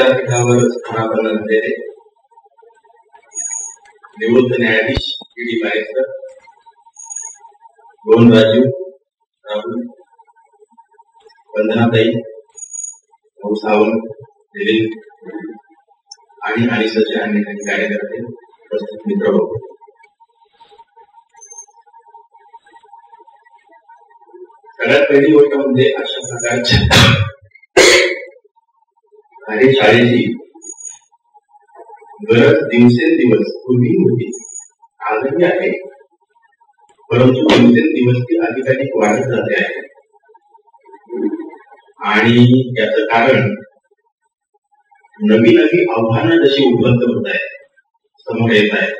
विद्यापीठावर विचारपीठावर स्थानापन्न निवृत्त न्यायाधीश पी डी पारेकर गोविंद राजू राहुल वंदनाताई भाऊ सावंत दिलीप आणि अडीचशे अन्य काही कार्यकर्ते उपस्थित मित्र भाऊ सगळ्यात पहिली गोष्ट म्हणजे अशा प्रकारच्या कार्यशाळेची गरज दिवसेंदिवस पूर्वी होती. आजही आहे. परंतु दिवसेंदिवस ती अधिकाधिक वाढत जाते आहे. आणि याच कारण नवी नवी आव्हानं जशी उपलब्ध होत आहेत समोर येत आहेत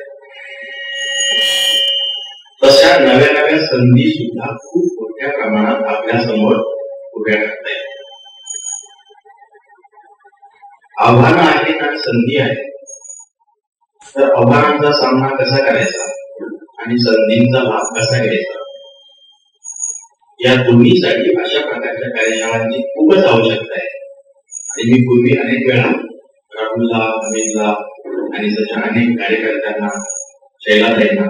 तशा नव्या नव्या संधी सुद्धा खूप मोठ्या प्रमाणात आपल्यासमोर उभ्या करतायत. आव्हानं आहेत आणि संधी आहे. तर आव्हानांचा सामना कसा करायचा? आणि संधींचा लाभ कसा घ्यायचा? या दोन्हीसाठी अशा प्रकारच्या कार्यशाळांची खूपच आवश्यकता आहे. आणि मी पूर्वी अनेक वेळा राहुलला अमितला आणि तशा अनेक कार्यकर्त्यांना शैलाताईंना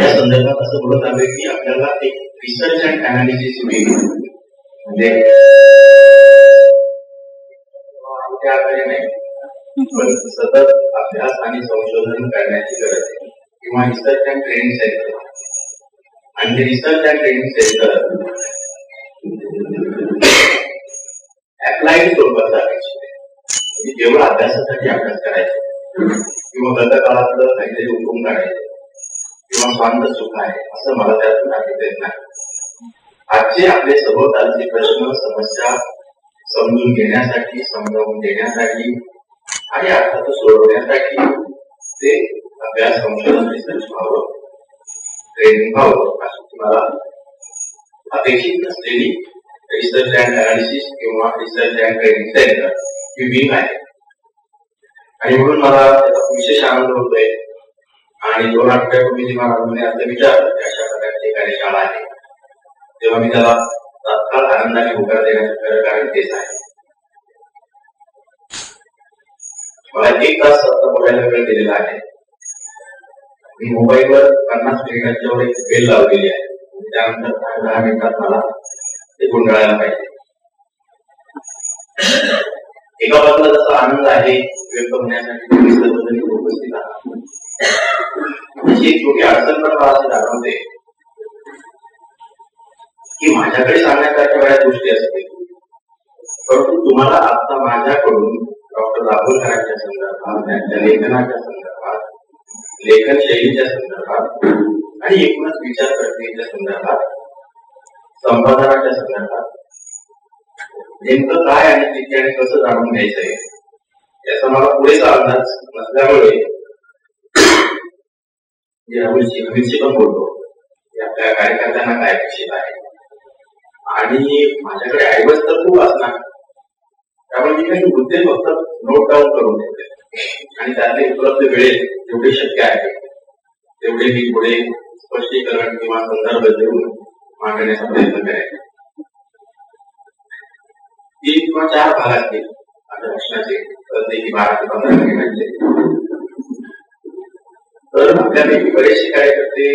या संदर्भात असं बोलत आलोय की आपल्याला एक रिसर्च अँड अनालिसिस म्हणजे त्या नाही पण सतत अभ्यास आणि संशोधन करण्याची गरज आहे. किंवा रिसर्च अँड ट्रेनिंग सेंटर आणि ते research and training centre applied स्वरूपात अपेक्षित केवळ अभ्यासासाठी अभ्यास करायचा. किंवा गतकाळातलं काहीतरी हुकूम काढायचं. किंवा स्वांत सुख आहे असं मला त्यातून ऐकता येत नाही. आजचे आपले सभोवतालचे प्रश्न समस्या समजून घेण्यासाठी समजावून देण्यासाठी आणि अर्थात सोडवण्यासाठी ते अभ्यास संशोधन रिसर्च व्हावं. ट्रेनिंग व्हावं अशी तुम्हाला अपेक्षित नसलेली रिसर्च अँड अनालिसिस किंवा रिसर्च अँड ट्रेनिंग सेंटर ही विंग आहे. आणि म्हणून मला त्याचा विशेष आनंद होतोय. आणि दोन आठवड्यापूर्वी जेव्हा मला असं विचारलं की अशा प्रकारची कार्यशाळा आहे तेव्हा मी त्याला तत्काळ आनंदाने होकार देण्याचं कारण तेच आहे. मला एक तास बोलायला वेळ दिलेला आहे. मी मोबाईलवर पन्नास मिनिटांच्या वर एक बेल लावलेली आहे. त्यानंतर दहा दहा मिनिटात मला ते गुंडाळायला पाहिजे. एका बाजूला जसा आनंद आहे व्यक्त होण्यासाठी उपस्थित आहात एक छोटी अडचण पण मला असे जाणवते. की माझ्याकडे सांगण्यासारख्या बऱ्याच गोष्टी असतील. परंतु तुम्हाला आता माझ्याकडून डॉक्टर दाभोलकरांच्या संदर्भात त्यांच्या लेखनाच्या संदर्भात लेखन शैलीच्या संदर्भात आणि एकूणच विचार प्रक्रियेच्या संदर्भात संपादनाच्या संदर्भात नेमकं काय आणि किती आणि कसं जाणून घ्यायचंय याचा मला पुरेसा अंदाज नसल्यामुळे यावेळी अमितशी पण बोलतो. आपल्या कार्यकर्त्यांना काय अपेक्षित आहे? आणि माझ्याकडे ऐवज तर खूप असणार. त्यामुळे मी काही मुद्दे फक्त नोट डाऊन करून घेते आणि त्यातले उपलब्ध वेळेत जेवढे शक्य आहे तेवढे मी पुढे स्पष्टीकरण किंवा संदर्भ देऊन मांडण्याचा प्रयत्न करेन. तीन किंवा चार भाग असतील माझ्या प्रश्नाचे प्रत्येकी बारा ते पंधरा मिनिटांचे म्हणजे. तर आपल्यापैकी बरेचसे कार्यकर्ते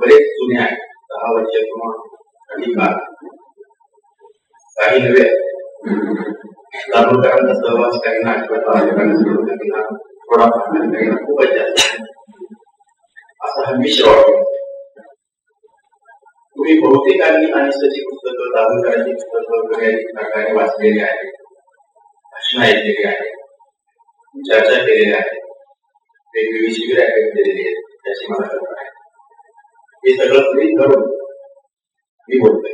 बरेच जुने आहेत दहा वर्ष किंवा आणि काही नव्हे. दाभोळकरांचा सहवास काहींना आठवत काहींना थोडा काहींना खूपच जास्त असा हा मिश्र वाटतो. तुम्ही बहुतेकांनी आणि सची पुस्तकं दाभोळकरांची पुस्तकं वगैरे प्रकारे वाचलेली आहे भाषण ऐकलेली आहे चर्चा केलेली आहे. वेगवेगळी शिबिर अटेंड केलेली आहेत. त्याची मला कल्पना आहे. हे सगळं तुम्ही करून मी बोलतोय.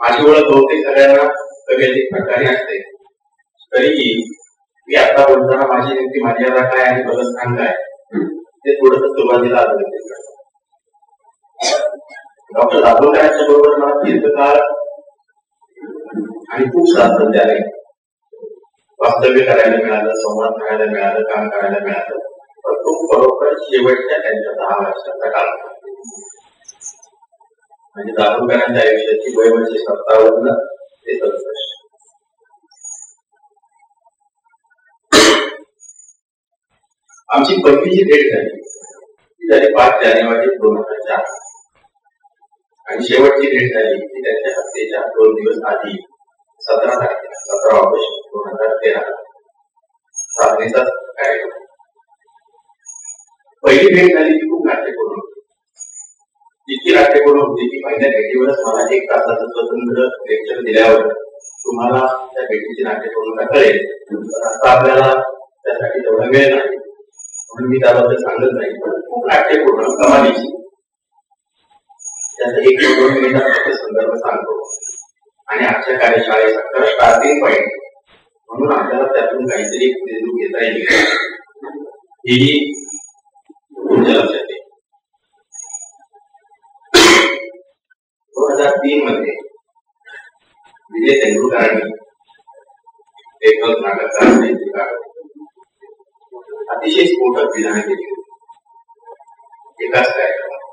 माझी ओळख बहुतेक सगळ्यांना कमी प्रकारे असते. तरीही मी आता बोलताना माझी नेमकी मर्यादा काय आणि बलस्थान काय ते थोडस सुरुवातीला डॉक्टर दाभोळकरांच्या बरोबर मला दीर्घकाळ आणि खूप सातत्याने वास्तव्य करायला मिळालं संवाद करायला मिळालं काम करायला मिळालं. पण तो बरोबर शेवटच्या त्यांच्या दहा वर्षाचा काळ म्हणजे दाभोळकरांच्या आयुष्याची वय म्हणजे सत्तावन्न ते सदुसष्ट आमची पहिली जी भेट झाली. ती झाली पाच जानेवारी दोन हजार चार. आणि शेवटची भेट झाली ती त्यांच्या हत्येच्या दोन दिवस आधी सतरा तारखेला सतरा ऑगस्ट दोन हजार तेरा. साधनेचाच कार्यक्रम. पहिली भेट झाली ती खूप नाट्यपूर्ण होती. इतकी नाट्यपूर्ण होती की पहिल्या भेटीवरच मला एक तासाचं स्वतंत्र लेक्चर दिल्यावर तुम्हाला त्या भेटीची नाट्यपूर्णता कळेल आता आपल्याला त्यासाठी तेवढा वेळ नाही. म्हणून मी त्याबद्दल सांगत नाही पण खूप नाट्यपूर्ण कमालीची. त्याचा एक दोन मिनिटात संदर्भ सांगतो. आणि आजच्या कार्यशाळेचा खरं स्टार्टिंग पॉईंट म्हणून आपल्याला त्यातून काहीतरी निर्णय घेता येईल. ही तुमच्या लक्षात तीन मध्ये विजय म्हणजे तेंडुलकरांनी लेखक नाटककार साहित्यकार अतिशय स्फोटक विधान केली एकाच कार्यक्रमात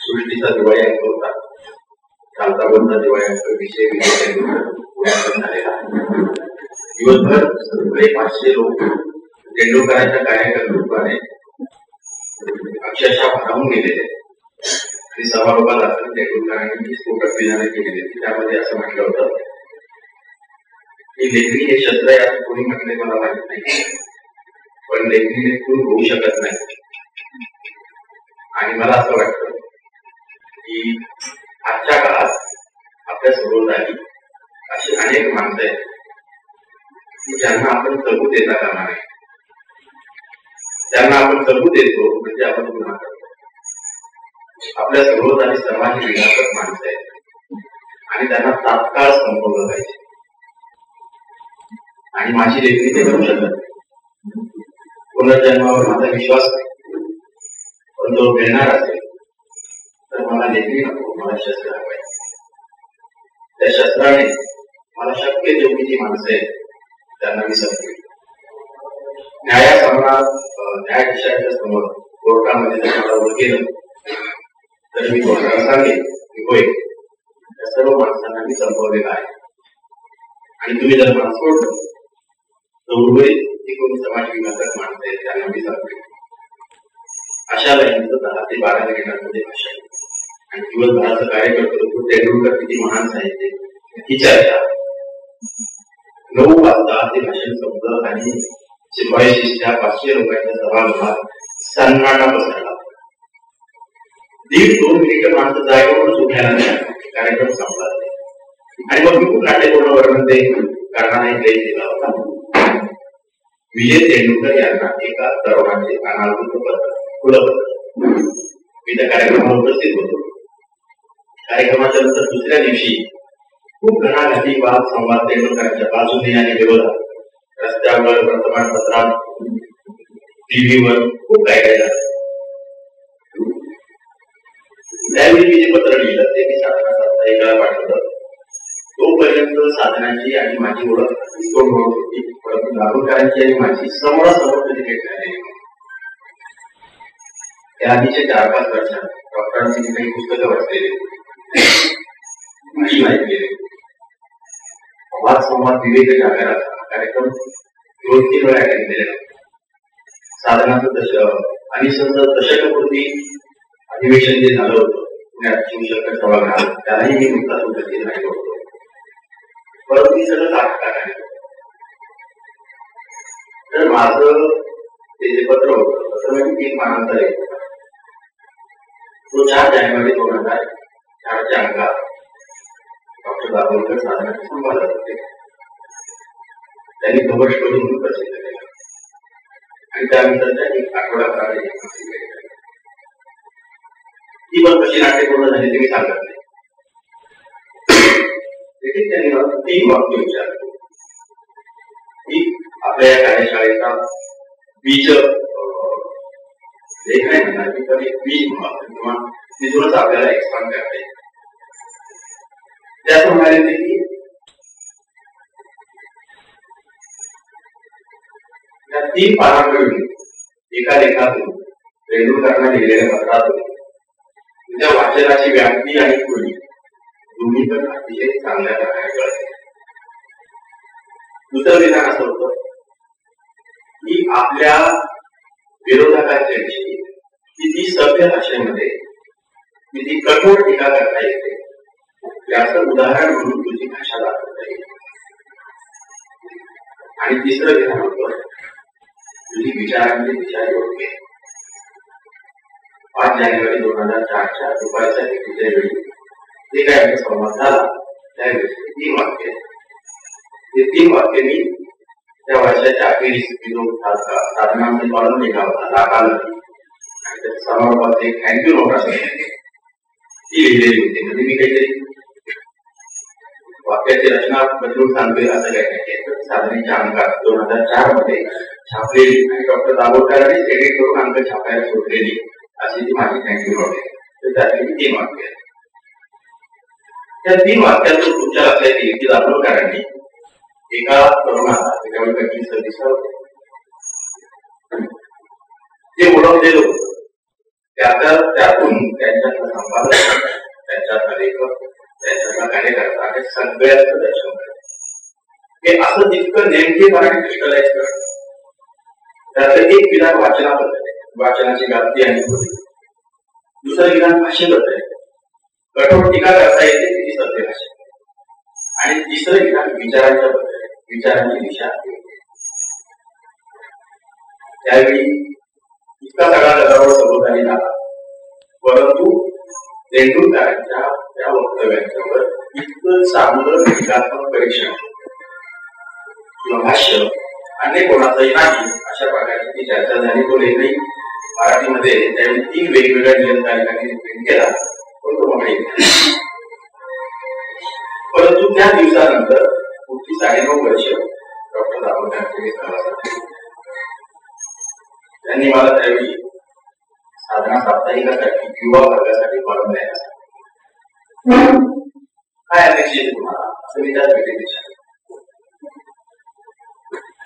सृष्टीचा दिवाळी अंक होता चालता दिवाळी अंक विषय विजय तेंडुलकर झालेला दिवसभर सगळे पाचशे लोक तेंडुलकरांच्या कार्यक्रमाने अक्षरशः भरावून गेलेले आहेत. आणि समारोपाला तेंडुलकरांनी स्फोटक विधानं केलेली होती त्यामध्ये असं म्हटलं होतं की लेखणी हे शब्द आहे असं कोणी म्हटले मला माहीत नाही. पण लेखणीने खून होऊ शकत नाही. आणि मला असं वाटतं की आजच्या काळात आपल्या सभोवताली अशी अनेक माणसं आहेत की ज्यांना आपण कबू देता कामा नाही त्यांना आपण कबू देतो म्हणजे आपण गुन्हा करतो. आपल्या सर्वोत आणि सर्वांची विघातक माणसं आहेत. आणि त्यांना तात्काळ संपवलं पाहिजे. आणि माझी लेखणी ते करू शकत पुनर्जन्मावर माझा विश्वास नाही. पण तो मिळणार असेल तर मला लेखणी नको मला शस्त्र हवंय. त्या शस्त्राने मला शक्य जेवढी जी माणसं आहेत त्यांना मी संपवी न्यायासमोर न्यायाधीशाच्या समोर कोर्टामध्ये जर मला केलं तर मी कोर्टाला सांगेन की होय त्या सर्व माणसांना मी संपवलेला आहे. आणि तुम्ही जर मला सोडलं तर उर्वरित ती कोणी समाज विघातक माणसं आहेत त्यांना मी सांगते. अशा लाईनचं दहा ते बारा मिनिटांमध्ये भाषण आणि दिवसभराचं कार्यकर्ते करतो तेंडुलकर किती महान साहित्य ही चर्चा. नऊ वाजता ते भाषण संपलं आणि शिपाई शिष्या पाचशे लोकांच्या सभागृहात सन्नाटा पसरला दीड दोन मिनिटं माणसं जागेवरून उठ्याला कार्यक्रम संपला आणि मग मी खूप नाट्यपूर्ण वर्णन ते करणारा एक दिला होता. विजय तेंडुलकर यांना एका तरुणाचे अनावृत पत्र खुलं मी त्या कार्यक्रमाला उपस्थित होतो. कार्यक्रमाच्या नंतर दुसऱ्या दिवशी खूप घणाघाती वाद संवाद तेंडुलकरांच्या बाजूने आणि विरोधात रस्त्यावर वर्तमानपत्रात टीव्हीवर खूप काय काय झालं त्यावेळी मी जे पत्र लिहिलं ते मी साधना साप्ताहिकाला पाठवलं तोपर्यंत साधनाची आणि माझी ओळख तोड ओळख होती? परंतु नागपूरकरांची आणि माझी समोरासमोर कधी भेट झालेली त्या आधीच्या चार पाच वर्षात डॉक्टरांची मी काही पुस्तकं वाचलेली माहिती गेली वाद संवाद विवेक जागराचा हा कार्यक्रम दोन तीन वेळा अटेंड केलेला साधनाचं दश आणि समजा दशकपूर्वी अधिवेशन जे झालं होतं पुण्यात शिवशंकर सभागृहात त्यालाही मी नुकताच उपस्थित राहिलो होतो. परंतु मी सगळं नाटकात तर माझं ते जे पत्र होतं तसं म्हणजे तीन मानांतर आहे. तो चार जानेवारी दोन हजार चारच्या अंकात डॉक्टर दाभोलकर साधनाचे संवाद होते. त्यांनी कवर करून प्रसिद्ध केला. आणि त्यानंतर त्यांनी आठवडा आठवड्याप्रमाणे ती पण कशी नाट्यपूर्ण झाली ते मी सांगत नाही. त्यांनी मला तीन वाक्य विचारले. की आपल्या या कार्यशाळेचा बीज लेख नाही म्हणणार की पण एक बीज म्हणा किंवा तिथूनच आपल्याला एक्सपांड करता. येईल त्यात म्हणाले ते की या तीन पानाकडून एका लेखातून तेंडुलकरांना लिहिलेल्या पत्रातून त्या वाचनाची व्याप्ती आणि खोली दोन्ही पण अतिशय चांगल्या प्रकारे कळते दुसरं विधान असं होतं की आपल्या विरोधकांच्याशी किती सभ्य भाषेमध्ये किती कठोर टीका करता येते याचं उदाहरण म्हणून तुझी भाषा दाखवता येईल आणि तिसरं विधान होतं तुझी विचारांची दिशा योग्य पाच जानेवारी दोन हजार चारच्या दुपारच्या भेटीच्या वेळी जे काय आमचा संवाद झाला त्यावेळी तीन वाक्य ते तीन वाक्य मी त्या वर्षाच्या अखेरीस मी जो साधनांचे पालन लिहिला होता दाखल आणि त्या समारोपात एक थँक्यू नोट असते ती लिहिलेली होती म्हणजे मी काहीतरी वाक्याची रचना बदलून सांगतोय असं काही नाही साधनेच्या अंकात दोन हजार चारमध्ये छापलेली आणि डॉक्टर दाभोळकरांनी एडिट करून अंक छापायला सोडलेली अशी माझी थँक्यू नोट आहे तर त्यातली तीन वाक्य त्या तीन वाक्यातून तुमच्या लक्षात येईल की दाभोळकरांनी एका तरुणाला त्याच्यावर पंचवीस सव्वीस ते ओळखलेलं होतं त्याचा त्यातून त्यांच्यातलं संपादक त्यांच्यातला लेखक त्यांच्यातला कार्यकर्ता हे सगळ्याचं दर्शन करत हे असं जितकं नेमकेपणाने क्रिस्टलाइज करत त्याचं एक विधान वाचनाबद्दल वाचनाची व्याप्ती आणि दुसरं विधान भाषेबद्दल कठोर टीका करता येते ती सत्य भाषा. आणि तिसरं विधान विचारांच्या बद्दल विचारांची दिशा त्यावेळी इतका सगळा गदारोळ सभोवताली झाला परंतु तेंडुलकरांच्या त्या वक्तव्यांच्यावर इतकं चांगलं टीकात्मक परीक्षण. किंवा भाष्य अन्य कोणाचंही नाही अशा प्रकारची ती चर्चा झाली. तो लेखही मराठीमध्ये त्यावेळी तीन वेगवेगळ्या नियतकालिकांनी प्रिंट केला. पण तो परंतु त्या दिवसानंतर पुढची साडेनऊ वर्ष डॉक्टर दामोदर त्यांनी मला त्यावेळी साधना साप्ताहिकासाठी युवा वर्गासाठी फॉर्म द्यायला काय अपेक्षित तुम्हाला? असं मी त्यात भेटीपेक्षा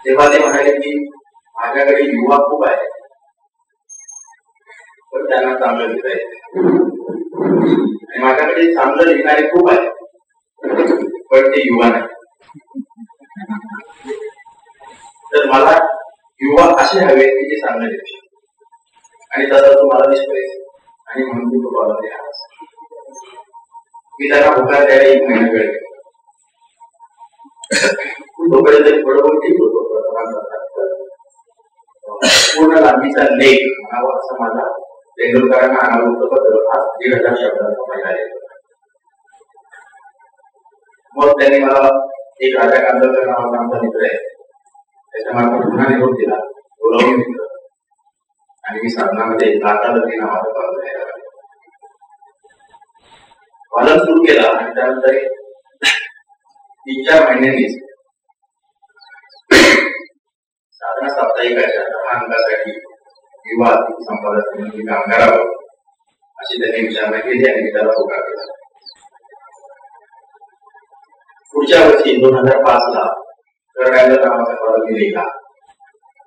तेव्हा ते म्हणाले की माझ्याकडे युवा खूप आहे तर त्यांना चांगलं लिहिता येते माझ्याकडे चांगलं लिहिणारे खूप आहे पण ते युवा नाही. तर मला युवा असे हवे की ते लिहू देऊ आणि तसा तुम्हाला दिसतोय. आणि म्हणून तू तुम्हाला ते मी त्यांना होकार द्यायला एक महिना वेळ तोपर्यंत बरोबर ठीक होतो. पूर्ण लांबीचा लेख म्हणावा असा माझा तेंडुलकरांना आणावं पत्र आज दीड हजार शब्दांचा महिना येतो मग त्यांनी मला एक राजा कांदळकर नावाचा आमचा मित्र आहे त्याच्यामार्फत पुन्हा निरोप दिला बोलावून मित्र आणि मी साधनामध्ये लाटालती नावाचा पालन घ्यायला पालन सुरू केला आणि त्यानंतर तीन चार महिन्यांनीच साधना साप्ताहिकाच्या दहा अंकासाठी युवा संपादक म्हणून काम करावं अशी त्यांनी विचारणा केली आणि त्याला होकार केला. पुढच्या वर्षी दोन हजार पाच ला करायला नावाचा कॉलम लिहिला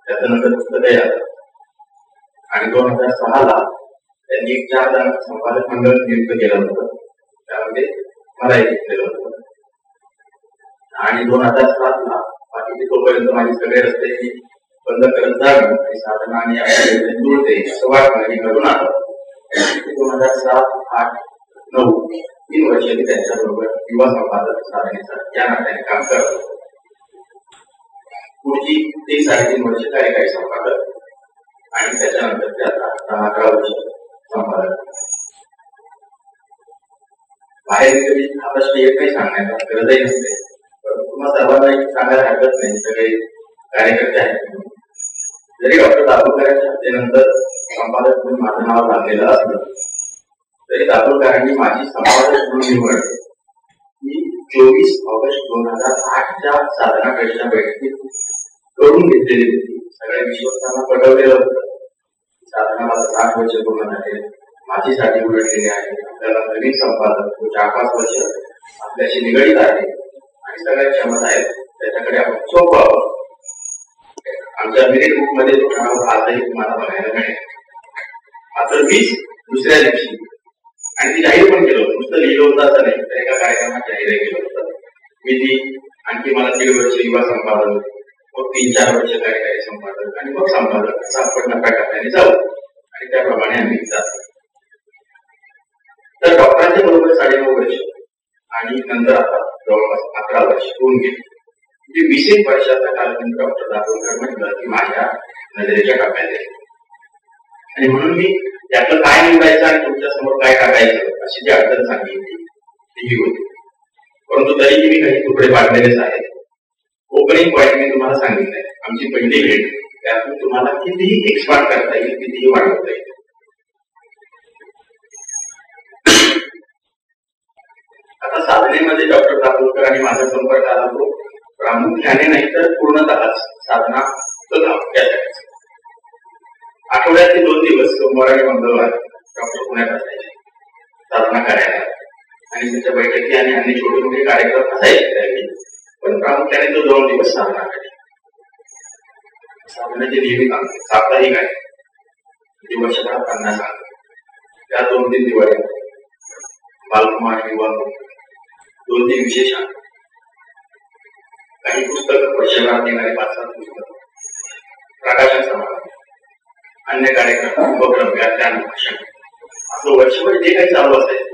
त्याच्यानंतर पुस्तक आलं आणि दोन हजार सहा ला त्यांनी एक चार जणांचं संपादक मंडळ नियुक्त केलं होतं. त्यामध्ये मला एक केलं होतं. आणि दोन हजार सात ला बाकीचे तोपर्यंत माझे सगळे रस्ते बंद करत जाणं आणि साधना आणि जुळते असं वाटणं हे घडून आलं दोन हजार सात आठ नऊ तीन वर्ष मी त्यांच्याबरोबर युवा संपादक साधनेचा या नात्याने काम करतो पुढची तीन साडेतीन वर्ष कार्यकारी संपादक आणि त्याच्यानंतर त्याचा दहा अकरा वर्ष संपादक बाहेर कधी आता श्रेय काही सांगण्याचा गरजही नसते. पण तुम्हाला सर्वांना सांगायला हरकत नाही सगळे कार्यकर्ते आहेत. जरी डॉक्टर दाभोळकरांच्या हत्येनंतर संपादक म्हणून माझं नाव लागलेलं असलं तरी दाभोळकरांनी माझी संपादक म्हणून निवड मी चोवीस ऑगस्ट दोन हजार आठच्या साधना कक्षा बैठकीत करून घेतलेली होती. सगळ्या विश्वस्तांना पटवलेलं होतं. साधना मला साठ वर्ष पूर्ण झाले. माझी साठी उलटलेली आहे. आपल्याला नवीन संपादक चार पाच वर्ष आपल्याशी निगडीत आहे आणि सगळ्या क्षमता आहेत त्याच्याकडे आपण सोपवावं आमच्या मिनिट बुकमध्ये तो आजही तुम्हाला बघायला मिळेल. मात्र मीच दुसऱ्या दिवशी आणि ती जाहीर पण केलं होतं. नुसतं लिहिलं होतं असं नाही तर एका कार्यक्रमात जाहीर केलं होतं. मी ती आणखी मला दीड वर्ष युवा संपादक मग तीन चार वर्ष कार्यकारी संपादक आणि मग संपादक असा आपण टप्प्याटप्प्याने जाऊ. आणि त्याप्रमाणे आम्ही जातो. तर डॉक्टरांच्या बरोबर साडेनऊ वर्ष आणि नंतर आता जवळपास अकरा वर्ष होऊन गेली. म्हणजे वीस एक वर्षाचा कालखंड डॉक्टर दाभोळकर म्हटलं की माझ्या नजरेच्या टप्प्यात आहे. आणि म्हणून मी त्यातलं काय निवडायचं आणि तुमच्यासमोर काय टाकायचं अशी जी अडचण सांगितली ती होती. परंतु तरीही मी काही तुकडे पाडलेलेच आहेत. ओपनिंग पॉईंट मी तुम्हाला सांगितलंय आमची पहिली भेट त्यातून तुम्हाला कितीही एक्सपार्ट करता येईल कितीही वाढवता येईल. आता साधनेमध्ये डॉक्टर दाभोलकर आणि माझा संपर्क आला तो प्रामुख्याने नाही तर पूर्णतः साधना त्यासाठी. आठवड्यातले दोन दिवस सोमवार आणि मंगळवार डॉक्टर पुण्यात असायचे. साधना करायला आणि त्याच्या बैठकी आणि अन्य छोटे मोठे कार्यक्रम असायचे पण प्रामुख्याने तो दोन दिवस साधना करायचे साधनाचे नियमित अंक साप्ताहिक आहे. म्हणजे वर्षभरात पन्नास अंक त्या दोन तीन दिवाळी. बालकुमार युवा दोन. तीन विशेष अंक काही पुस्तक वर्षभरात येणारे पाच सात पुस्तक. प्रकाशन समारंभ. अन्य कार्यक्रम उपक्रम व्याख्यान भाषण असं वर्षभर जे काही चालू असेल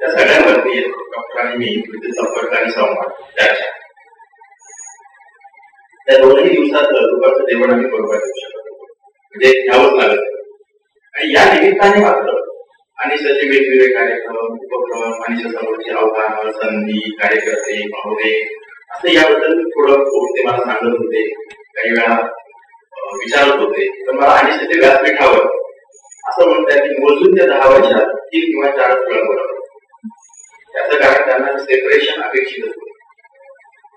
त्या सगळ्यांवरती डॉक्टरांनी मी विद्युत संपर्क आणि संवाद चर्चा त्या दोनही दिवसात दुपारचं जेवण आम्ही बरोबर देऊ शकत म्हणजे घ्यावंच लागत आणि या निमित्ताने मात्र आणि सगळे वेगवेगळे कार्यक्रम उपक्रम आणि समोरची आव्हानं संधी कार्यकर्ते पाहुणे असं याबद्दल थोडं ते मला सांगत होते काही वेळा विचारत होते. तर मला आणि सध्या व्यासपीठावर असं म्हणतात की मोजून त्या दहा वर्षात तीन किंवा चार फळ बोलवलं त्याचं कारण त्यांना सेपरेशन अपेक्षित असतं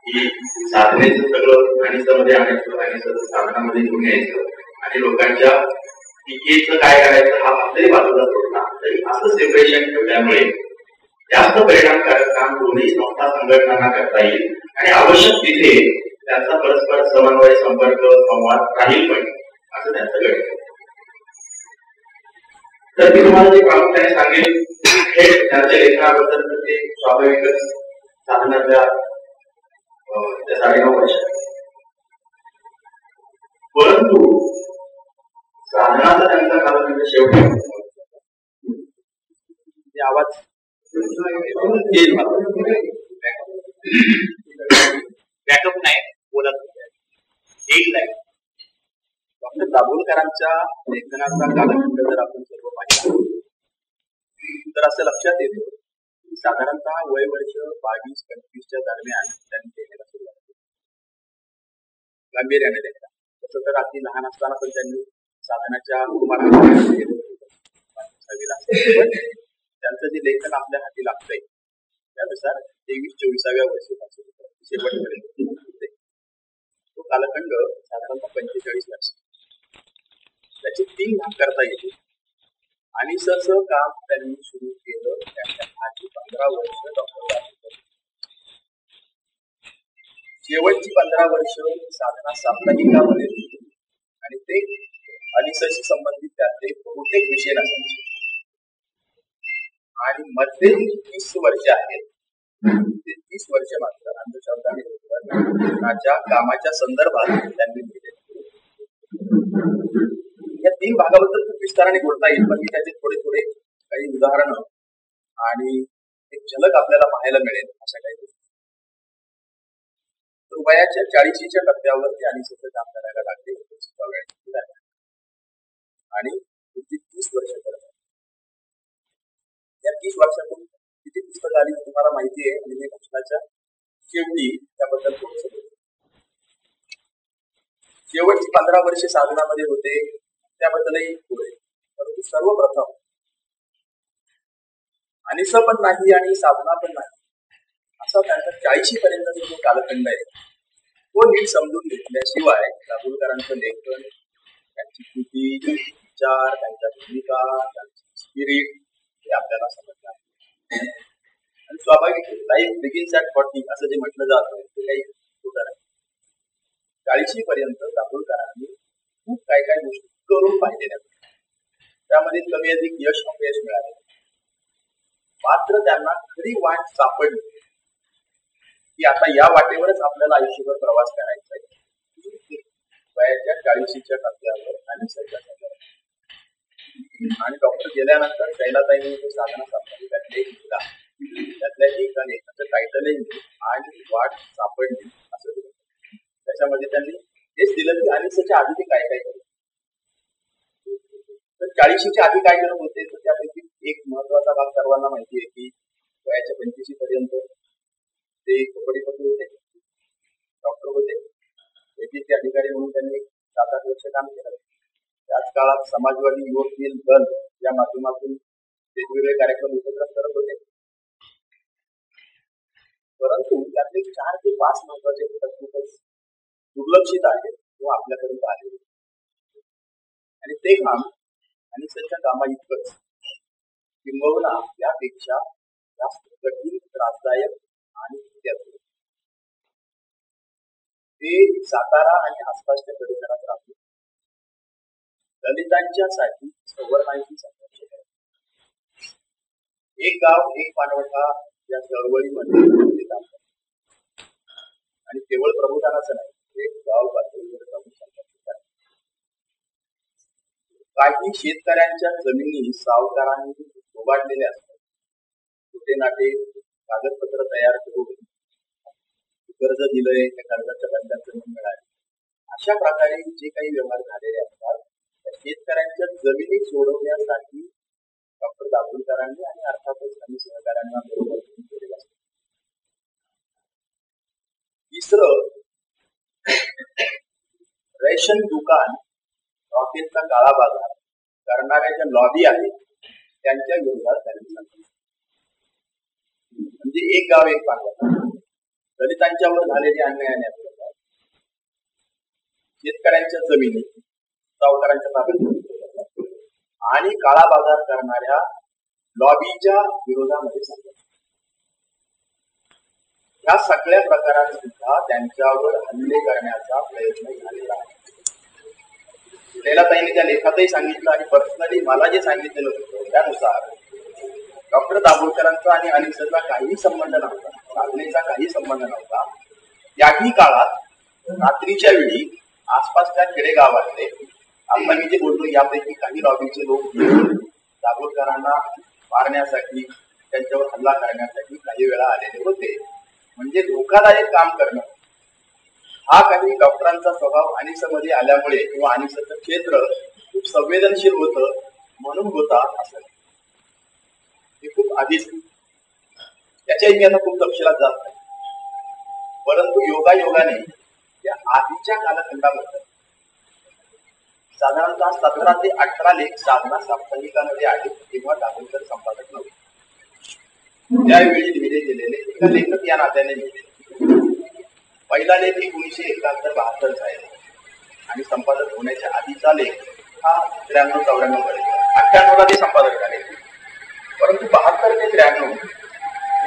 की साधनेचं सगळं घाणीसामध्ये आणायचं आणि साधनामध्ये घेऊन यायचं आणि लोकांच्या टीकेचं काय करायचं हा आपल्याही बाजूला सोडला तरी असं सेपरेशन ठेवल्यामुळे जास्त परिणामकारक काम दोन्ही संस्था संघटनांना करता येईल. आणि आवश्यक तिथे त्यांचा परस्पर समन्वय संपर्क संवाद राहील पण. असं त्यांचं गट तर मी तुम्हाला जे प्रामुख्याने सांगेल थेट त्यांच्या लेखनाबद्दल ते स्वाभाविकच साधनाच्या त्या साडेनऊ वर्ष परंतु साधनाचा त्यांचा कालखंड शेवटी. आवाज बॅकअप नाही बोलत डॉक्टर दाभोलकरांच्या लेखनाचा कालखंड जर आपण सर्व पाहिला तर असं लक्षात येतं की साधारणतः वय वर्ष बावीस पंचवीसच्या दरम्यान त्यांनी लिहायला सुरुवात केली गांभीर्याने लिहिला तसं तर अगदी लहान असताना पण त्यांनी साधनाच्या त्यांचं जे लेखन आपल्या हाती लागतंय त्यानुसार तेवीस चोवीसाव्या वर्षापासून शेवटपर्यंत तो कालखंड साधारणतः पंचेचाळीस वर्ष. त्याचे तीन भाग करता येते आणि सस काम त्यांनी सुरू केलं त्यांच्या आधी पंधरा वर्ष डॉक्टर शेवटची पंधरा वर्ष साधना साप्ताहिकामध्ये आणि ते अनिसशी संबंधित त्यातले बहुतेक विषय असायचे आणि मध्ये तीस वर्ष आहेत. ते तीस वर्ष मात्र अंधश्रद्धा कामाच्या संदर्भात त्यांनी लिहिले. या तीन भागाबद्दल खूप विस्ताराने बोलता येईल पण मी त्याचे थोडे थोडे काही उदाहरणं आणि एक झलक आपल्याला पाहायला मिळेल अशा काही गोष्टी. तर वयाच्या चाळीशीच्या टप्प्यावरती आणि सध्या काम करायला लागले आणि तीस वर्ष या तीस वर्षातून किती पुस्तक आली तुम्हाला माहिती आहे आणि मी पुस्तकाच्या शेवटी त्याबद्दल थोडस शेवटची पंधरा वर्षे साधनामध्ये होते त्याबद्दलही पुढे. परंतु सर्वप्रथम आणि स पण नाही आणि साधना पण नाही असा त्यांचा चाळीशी पर्यंत जो कालखंड आहे तो नीट समजून घेतल्याशिवाय दाभोलकरांचं लेखन त्यांची कृती विचार त्यांच्या भूमिका त्यांची स्पिरिट हे आपल्याला समजलं आहे. आणि स्वाभाविक लाईफ बिगिन्स ॲट फॉर्टी असं जे म्हटलं जातं ते काही छोटं आहे चाळीशी पर्यंत दाभोळकरांनी खूप काय काय गोष्टी करून पाहिलेल्या. त्यामध्ये कमी अधिक यश अपयश मिळाले. मात्र त्यांना खरी वाट सापडली. की आता या वाटेवरच आपल्याला आयुष्यभर प्रवास करायचा आहे. वयाच्या चाळीशीच्या टप्प्यावर आणि सध्या. आणि डॉक्टर गेल्यानंतर शैलाताईने जो साधना सापडली त्यातले एका त्यातल्या एकाने त्याचं टायटलही आणि वाट सापडली असं दिलं. त्याच्यामध्ये त्यांनी हेच दिलं की अनिसच्या आधी ते काय काय करत तर चाळीशीच्या आधी काय करत होते? तर त्यापैकी एक महत्त्वाचा भाग सर्वांना माहिती आहे की वयाच्या पंचवीशी पर्यंत ते कबड्डीपटू होते डॉक्टर होते. वैद्यकीय अधिकारी म्हणून त्यांनी सात आठ वर्ष काम केलं. त्याच काळात समाजवादी युवक दल या माध्यमातून वेगवेगळे कार्यक्रम एकत्र करत होते. परंतु त्यातले चार ते पाच महत्त्वाचे घटक खूपच दुर्लक्षित आहेत किंवा आपल्यापर्यंत आले आणि ते काम आणि त्यांच्या कामा इतकंच किंबहुना यापेक्षा जास्त कठीण त्रासदायक आणि ते सातारा आणि आसपासच्या परिसरात राहतो दलितांच्या साठी संवर्णांची संघर्ष एक गाव एक पानवटा या चळवळीमध्ये आणि केवळ प्रबोधनाचं नाही एक गाव पातळीवर जाऊन काही शेतकऱ्यांच्या जमिनी सावकारांनी उभारलेल्या असतात. कुठे नाटे कागदपत्र तयार करून कर्ज दिलंय त्या कर्जाच्या बंधात जमीन अशा प्रकारे जे काही व्यवहार झालेले असतात शेतकऱ्यांच्या जमिनी सोडवण्यासाठी डॉक्टर दाभोलकरांनी आणि अर्थातच काही सहकाऱ्यांना बरोबर केलेलं असतं. तिसरं रेशन दुकान रॉकेटचा काळा बाजार करणाऱ्या ज्या लॉबी आहेत त्यांच्या विरोधात त्यांनी म्हणजे एक गाव एक पाठवा दलितांच्यावर झालेले अन्याय शेतकऱ्यांच्या जमिनी सावकारांच्या ताब्यात आणि काळा बाजार करणाऱ्या लॉबीच्या विरोधामध्ये संघर्ष ह्या सगळ्या प्रकारात सुद्धा त्यांच्यावर हल्ले करण्याचा प्रयत्न झालेला आहे. ताईने त्या लेखातही सांगितलं आणि पर्सनली मला जे सांगितलेलं होतं त्यानुसार डॉक्टर दाभोळकरांचा आणि अनिसचा काही संबंध नव्हता साधनेचा काही संबंध नव्हता. त्याही काळात रात्रीच्या वेळी आसपासच्या खेडेगावातले आता मी जे बोललो यापैकी काही लॉबीचे लोक दाभोलकरांना मारण्यासाठी त्यांच्यावर हल्ला करण्यासाठी काही वेळा आलेले होते. म्हणजे धोकादायक काम करणं. हा काही डॉक्टरांचा स्वभाव अनिसमध्ये आल्यामुळे किंवा अनिसचं क्षेत्र खूप संवेदनशील होत म्हणून होता असं. हे खूप आधीच त्याच्याही मी आता खूप तपशिलात जात नाही परंतु योगायोगाने त्या आधीच्या कालखंडाबद्दल साधारणतः सतरा ते अठरा लेख साधना साप्ताहिकामध्ये आहेत तेव्हा दाभोलकर संपादक नव्हते त्यावेळी लिहिले गेलेले एका लेखक या नात्याने लिहिले. पहिला लेख एकोणीशे एकाहत्तर बहात्तरचा आहे. आणि संपादक होण्याच्या आधीचा लेख हा त्र्याण्णव चौऱ्याण्णव पर्यंत अठ्ठ्याण्णवला ते संपादक झाले. परंतु बहात्तर ते त्र्याण्णव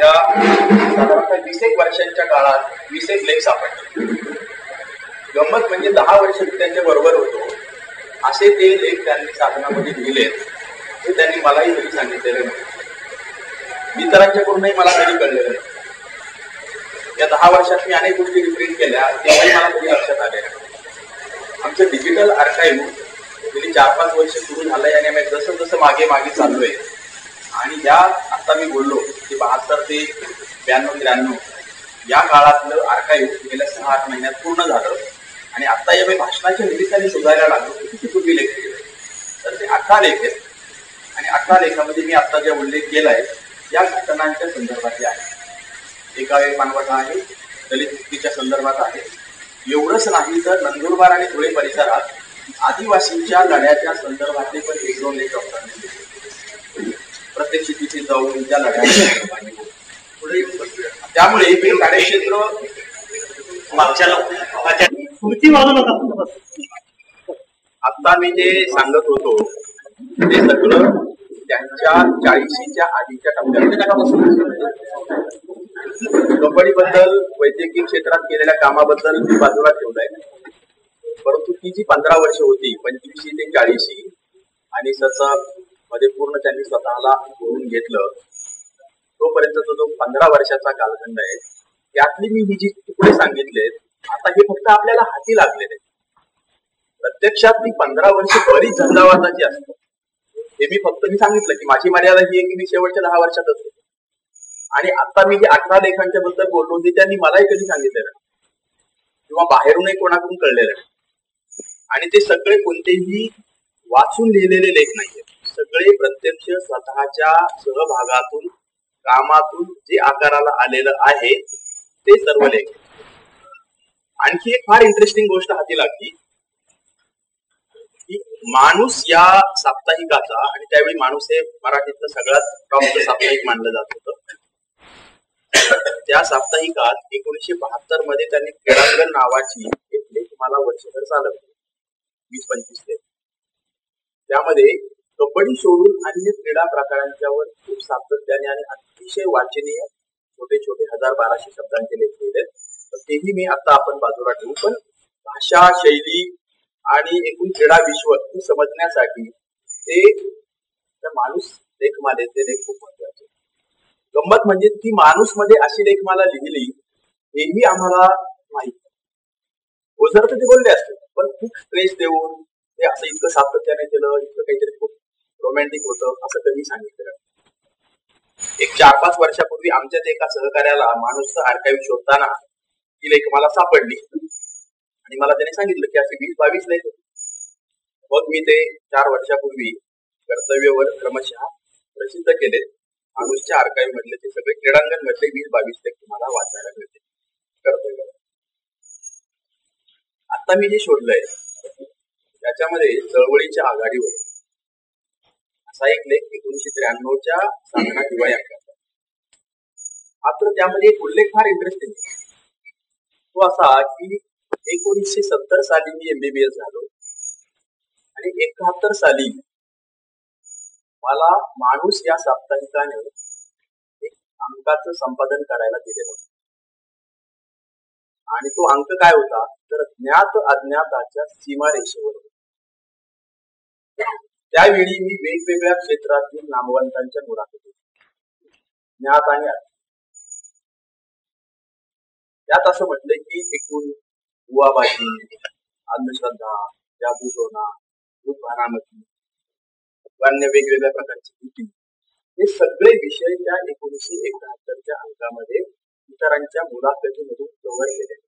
या साधारणतः वीस एक वर्षांच्या काळात वीस एक लेख सापडले. गंमत म्हणजे दहा वर्ष मी त्यांच्या बरोबर होतो. असे ते लेख त्यांनी साधनामध्ये लिहिलेत हे त्यांनी मलाही घरी सांगितलेले नाही. इतरांच्याकडूनही मला कधी कळलेलं नाही. या दहा वर्षात मी अनेक गोष्टी रिप्रिंट केल्या तेव्हाही मला कधी लक्षात आले आमचं डिजिटल आर्काईव्ह गेली चार पाच वर्ष सुरू झालंय आणि आम्ही जसं जसं मागे मागे चाललोय. आणि या आता मी बोललो की बहात्तर ते ब्याण्णव त्र्याण्णव या काळातलं आर्काईव्ह गेल्या सहा आठ महिन्यात पूर्ण झालं. आणि आता या मी भाषणाच्या निमित्ताने शोधायला लागलो की किती पूर्वी लेख केले तर ते अठरा लेख आहेत. आणि अठरा लेखामध्ये मी आता जे उल्लेख केला आहे या घटनांच्या संदर्भातले आहे एका एक मानवटा आहे दलित मुक्तीच्या संदर्भात आहे. एवढंच नाही तर नंदुरबार आणि धुळे परिसरात आदिवासींच्या लढ्याच्या संदर्भातले पण एक दोन लेख डॉक्टरांनी प्रत्येक शेतीचे जाऊन त्या लढ्याच्या पुढे त्यामुळे मी कार्यक्षेत्र मागच्या आता मी जे सांगत होतो ते सगळं त्यांच्या चाळीशीच्या आधीच्या टप्प्यात. कंपनीबद्दल वैद्यकीय क्षेत्रात केलेल्या कामाबद्दल मी बाजूला ठेवलंय. परंतु ती जी पंधरा वर्ष होती पंचवीसशे ते चाळीशी आणि सच मध्ये पूर्ण त्यांनी स्वतःला करून घेतलं तोपर्यंतचा जो पंधरा वर्षाचा कालखंड आहे त्यातली मी ही जी तुकडे सांगितले आता हे फक्त आपल्याला हाती लागलेले प्रत्यक्षात ती पंधरा वर्ष बरीच झंझावाताची असते हे मी फक्त मी सांगितलं की माझी मर्यादा ही आहे की मी शेवटच्या दहा वर्षातच होतो आणि आता मी जे अठरा लेखांच्या बद्दल बोललो होते त्यांनी मलाही कधी सांगितलेलं किंवा बाहेरूनही कोणाकडून कळलेलं आणि ते सगळे कोणतेही वाचून लिहिलेले लेख नाहीये सगळे प्रत्यक्ष स्वतःच्या सहभागातून कामातून जे आकाराला आलेलं आहे ते सर्व लेख आणखी एक फार इंटरेस्टिंग गोष्ट हाती लागली. की माणूस या साप्ताहिकाचा आणि त्यावेळी माणूस हे मराठीतलं सगळ्यात टॉपचं साप्ताहिक मानलं जात होतं. त्या साप्ताहिकात एकोणीशे बहात्तरमध्ये त्यांनी क्रीडांगण नावाची एक लेख मला वर्षभर चालवली. वीस पंचवीस लेख. त्यामध्ये कबड्डी सोडून अन्य क्रीडा प्रकारांच्यावर खूप सातत्याने आणि अतिशय वाचनीय छोटे छोटे हजार बाराशे शब्दांचे लेख लिहिले तेही मी आता आपण बाजूला ठेवू. पण भाषा शैली आणि एकूण क्रीडा विश्व हे समजण्यासाठी ते माणूस लेखमालेचे लेख खूप महत्त्वाचे गंमत म्हणजे ती माणूसमध्ये अशी लेखमाला लिहिली हेही आम्हाला माहीत ओझर तर ते बोलले असते पण खूप स्ट्रेस देऊन ते असं इतकं सातत्याने केलं इतकं काहीतरी खूप रोमॅन्टिक होतं असं कधी सांगितलं एक चार पाच वर्षापूर्वी आमच्याच एका सहकार्याला माणूसचं आर्काईव्ह शोधताना ती लेख मला सापडली. आणि मला त्याने सांगितलं की असे वीस बावीस लेख मग मी ते चार वर्षापूर्वी कर्तव्यवर क्रमशः प्रसिद्ध केले. माणूसच्या आर्काईव्ह मधले ते सगळे क्रीडांगण मधले वीस बावीस लेख तुम्हाला वाचायला मिळते. कर्तव्य आता मी जे शोधलंय त्याच्यामध्ये चळवळीच्या आघाडीवर असा एक लेख एकोणीशे त्र्याण्णवच्या साधना हिवाळी अंकाचा मात्र त्यामध्ये एक उल्लेख फार इंटरेस्टिंग तो असा की एकोणीसशे सत्तर साली मी एमबीबीएस झालो. आणि एकाहत्तर साली मला माणूस या साप्ताहिकाने एक अंकाचं संपादन करायला दिलेलं होतं. आणि तो अंक काय होता? तर ज्ञात अज्ञाताच्या सीमारेषेवर त्यावेळी मी वेगवेगळ्या क्षेत्रातील नामवंतांच्या मुलाखती ज्ञात आणि त्यात असं म्हटलंय की एकूण गुवाबाजी अंधश्रद्धा जादूटोना भानामती अन्य वेगवेगळ्या प्रकारची भीती हे सगळे विषय त्या एकोणीसशे एकाहत्तरच्या अंकामध्ये इतरांच्या मुलाखतीमधून कव्हर केले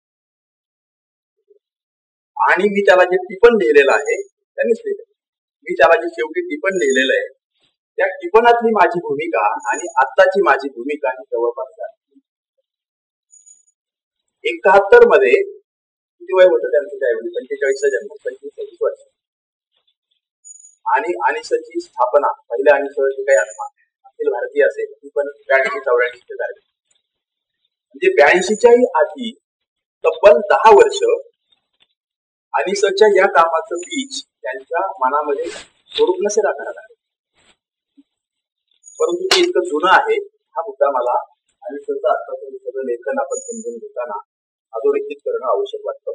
आणि मी त्याला जे टिपण लिहिलेलं आहे त्यांनीच लिहिलं मी त्याला जे शेवटी टिपण लिहिलेलं आहे त्या टिपणातली माझी भूमिका आणि आत्ताची माझी भूमिका ही जवळपास एकाहत्तरमध्ये किती वय होतं त्यांचं त्यावेळी? पंचेचाळीसचा जन्म पंचेचाळीस वर्ष. आणि अनिसची स्थापना पहिल्या अनिस जी काही अखिल भारतीय असेल ती पण ब्याऐंशी चौऱ्याऐंशी झाली. म्हणजे ब्याऐंशीच्याही आधी तब्बल दहा वर्ष अनिसच्या या कामाचं बीज त्यांच्या मनामध्ये स्वरूप नसेल आहे परंतु ते इतकं जुनं आहे हा मुद्दा मला अनिसचं आत्ताचं सगळं लेखन आपण समजून घेताना अधोरेखित करणं आवश्यक वाटतं.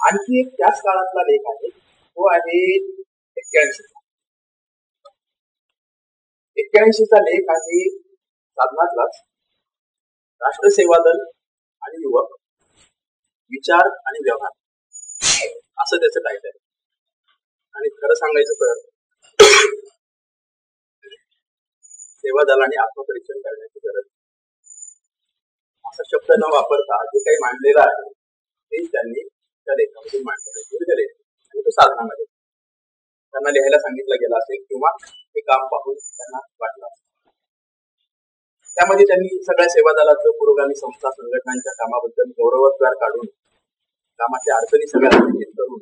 आणखी एक त्याच काळातला लेख आहे. तो आहे एक्क्याऐंशी एक्क्याऐंशीचा लेख आहे साधनातलाच. राष्ट्रसेवा दल आणि युवक विचार आणि व्यवहार. असं त्याचं टायटल आहे. आणि खरं सांगायचं तर सेवा दलाने आत्मपरीक्षण करण्याची गरज असा शब्द न वापरता जे काही मांडलेलं आहे ते त्यांनी त्या लेखामध्ये मांडलेलं आहे. आणि तो साधनामध्ये. त्यांना लिहायला सांगितलं गेलं असेल किंवा हे काम पाहून त्यांना वाटलं असेल. त्यामध्ये त्यांनी सगळ्या सेवा दलाचं पुरोगामी संस्था संघटनांच्या कामाबद्दल गौरवोद्गार काढून कामाच्या अडचणी सगळ्या करून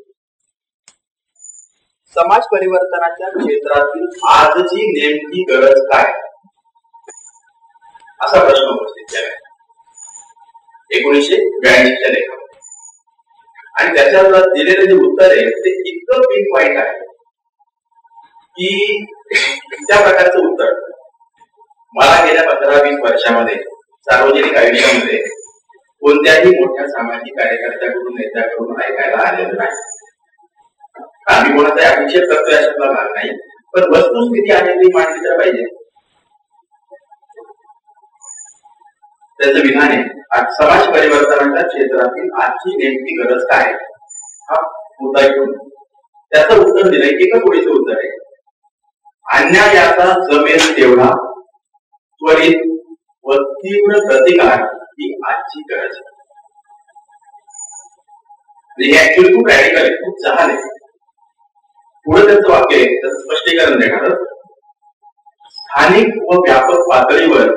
समाज परिवर्तनाच्या क्षेत्रातील आजची नेमकी गरज काय? असा प्रश्न उपस्थित केला. एकोणीसशे ब्याऐंशीच्या लेखा आणि त्याच्यावर दिलेलं जे उत्तर आहे ते इतकं पिन पॉइंट आहे की त्या प्रकारचं उत्तर मला गेल्या पंधरा वीस वर्षामध्ये सार्वजनिक आयुष्यामध्ये कोणत्याही मोठ्या सामाजिक कार्यकर्त्याकडून नेत्याकडून ऐकायला आलेलं नाही. आम्ही कोणाचा अभिषेक करतोय अशातला भाग नाही पण वस्तुस्थिती आहे ती मांडली तर पाहिजे. त्याचं विधान आहे. समाज परिवर्तनाच्या क्षेत्रातील आजची नेमकी गरज काय हा मुद्दा घेऊन. त्याचं उत्तर दिलंय. एका गोळीचं उत्तर आहे. अन्यायाचा जमेल तेवढा त्वरित व तीव्र प्रतिकार ही आजची गरज हे ऍक्च्युअली खूप रॅडिकल आहे खूप जहाल आहे. पुढे त्यांचं वाक्य आहे त्याचं स्पष्टीकरण देणार स्थानिक व व्यापक पातळीवर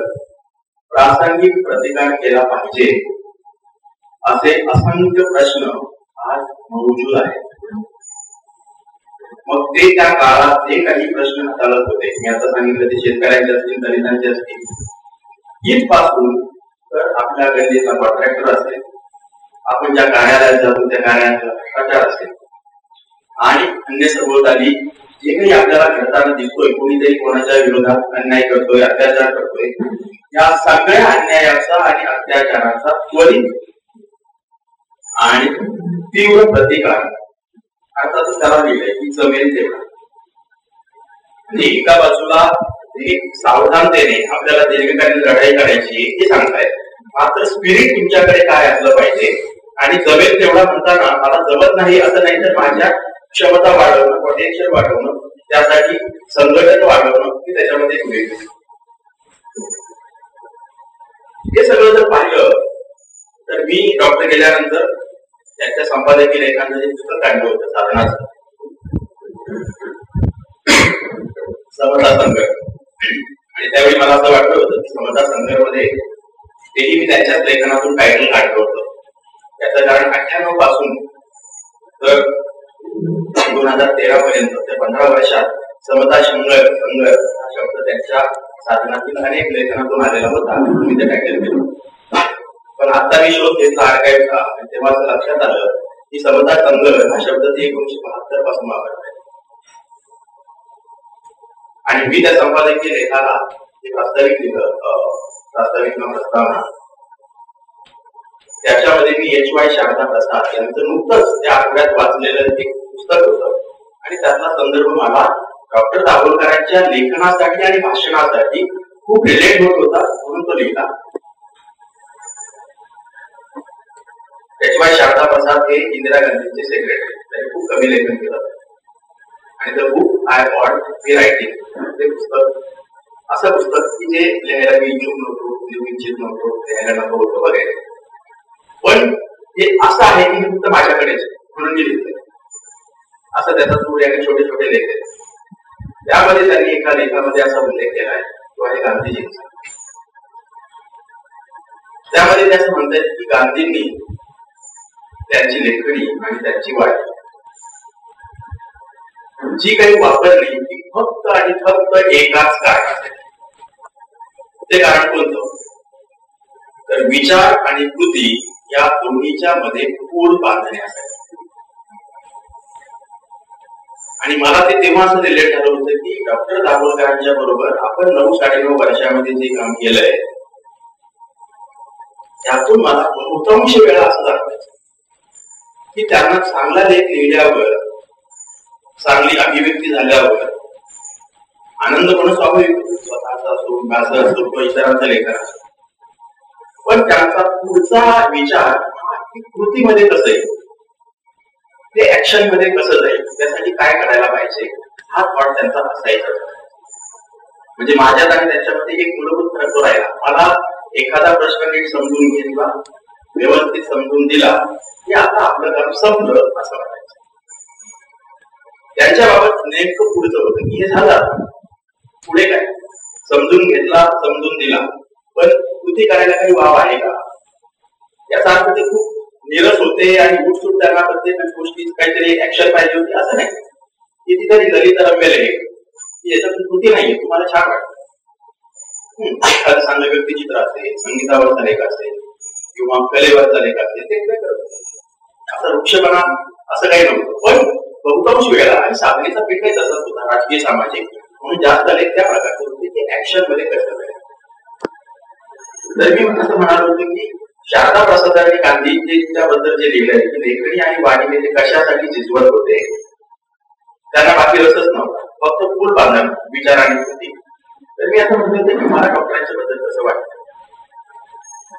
प्रासंगिक प्रतिकार केला पाहिजे असे असंख्य प्रश्न आज मौजूद आहेत. मग ते त्या काळात जे काही प्रश्न हाताळत होते मी आता सांगितलं ते शेतकऱ्यांचे असतील दलितांचे असतील इथपासून तर आपल्या गल्लीचा कॉन्ट्रॅक्टर असेल आपण ज्या कार्यालयात जातो त्या कार्यालयाचा प्रचार असेल आणि अन्य सभोवताली जे काही आपल्याला घडताना दिसतोय कोणीतरी कोणाच्या विरोधात अन्याय करतोय अत्याचार करतोय या सगळ्या अन्यायाचा आणि अत्याचाराचा त्वरित आणि तीव्र प्रतिकार. अर्थातच त्याला लिहिलंय की जमेल तेवढा एका बाजूला सावधानतेने आपल्याला दीर्घकालीन लढाई करायची हे सांगताय. मात्र स्पिरिट तुमच्याकडे काय असलं पाहिजे? आणि जमेल तेवढा म्हणताना मला जमत नाही असं नाही तर माझ्या क्षमता वाढवणं पोटेन्शियल वाढवणं त्यासाठी संघटन वाढवणं हे त्याच्यामध्ये होईल हे सगळं जर पाहिलं तर मी डॉक्टर गेल्यानंतर त्यांच्या संपादकीय लेखांचं जे पुस्तक काढलं होतं साधनाचं. समता संघ. आणि त्यावेळी मला असं वाटलं होतं की समता संघामध्ये तेही मी त्यांच्याच लेखनातून टायटल काढलं होतं. त्याचं कारण अठ्ठ्याण्णवपासून तर दोन हजार तेरा पर्यंत ते पंधरा वर्षात समता संघ संघ हा शब्द त्यांच्या साधनातील अनेक लेखनातून आलेला होता. मी ते टॅकल केलं पण आता मी शोध घेतला आर्काईव्हचा तेव्हा असं लक्षात आलं की समता संघ हा शब्द ते एकोणीशे बहात्तरपासून वापरत आहे आणि मी त्या संपादकीय लेखाला ते प्रास्ताविक लिहिलं प्रास्ताविक प्रस्तावना त्याच्यामध्ये मी एच वाय शारदा प्रसाद यांचं नुकतंच त्या आठवड्यात वाचलेलं एक पुस्तक होतं. आणि त्याचा संदर्भ मला डॉक्टर दाभोलकरांच्या लेखनासाठी आणि भाषणासाठी खूप रिलेट होत होता म्हणून तो लिहिला. त्याशिवाय शारदा प्रसाद हे इंदिरा गांधींचे सेक्रेटरी त्यांनी खूप कमी लेखन केलं. आणि the book I want me writing ते पुस्तक. असं पुस्तक की जे लिहायला मी इच्छुक नव्हतो लिहू इच्छित नव्हतो लिहायला नको होतं वगैरे. पण हे असं आहे की फक्त माझ्याकडेच म्हणून मी लिहितोय. असं त्याचा सूर छोटे छोटे लेख आहेत. त्यामध्ये त्यांनी एका लेखामध्ये असा उल्लेख केला आहे तो आहे गांधीजींचा. त्यामध्ये ते असं म्हणतात की गांधींनी त्यांची लेखणी आणि त्यांची वाट जी काही वापरली ती फक्त आणि फक्त एकाच कारणासाठी. ते कारण कोणतं? तर विचार आणि कृती या दोन्हीच्या मध्ये पूल बांधण्यासाठी. आणि मला ते तेव्हा असं रिलेट झालं होतं की डॉक्टर दाभोलकरांच्या बरोबर आपण नऊ साडेनऊ वर्षामध्ये जे काम केलंय त्यातून मला बहुतांश वेळा असं दाखवायचं की त्यांना चांगला लेख लिहिल्यावर चांगली अभिव्यक्ती झाल्यावर आनंद पण स्वाभाविक स्वतःचा असो माझा असो किंवा इतरांचा लेखन असो. पण त्यांचा पुढचा विचार कृतीमध्ये कसं येईल ते ऍक्शनमध्ये कसं जाईल? त्यासाठी काय करायला पाहिजे? हा थॉट त्यांचा असायचा. म्हणजे माझ्यात आणि त्याच्यामध्ये एक मूलभूत फरक राहिला मला एखादा प्रश्न नीट समजून घेतला व्यवस्थित समजून दिला की आता आपलं काम संपलं असं वाटायचं त्यांच्या बाबत नेमकं पुढचं होतं. की हे झालं पुढे काय? समजून घेतला समजून दिला. पण कृती करायला काही वाव आहे का? याचा अर्थ ते खूप निरस होते आणि उठसूट त्यांना प्रत्येक गोष्टी काहीतरी ऍक्शन पाहिजे होती असं नाही. कितीतरी तिथे ललित रम्य की याच्यातून कृती नाहीये तुम्हाला छान वाटत. एखादं चांगलं व्यक्तिचित्र असेल संगीतावरचा लेख असेल किंवा कलेवरचा लेख असेल ते असं वृक्षपणा असं काही नव्हतं पण बहुतांश वेळा आणि साधनेचा पेटही तसाच होता राजकीय सामाजिक. म्हणून जास्त लेख त्या प्रकारचे होते ते ऍक्शनमध्ये कसं तर मी असं म्हणालो होतो की शारदा प्रसादांनी गांधीजींच्या बद्दल जे लिहिलंय की लेखणी आणि वाणी ते कशासाठी झिजवत होते त्यांना बाकी रसच नव्हता. फक्त फुल बांधण विचार आणि कृती तर मी असं म्हणतो की मला डॉक्टरांच्या बद्दल कसं वाटतं?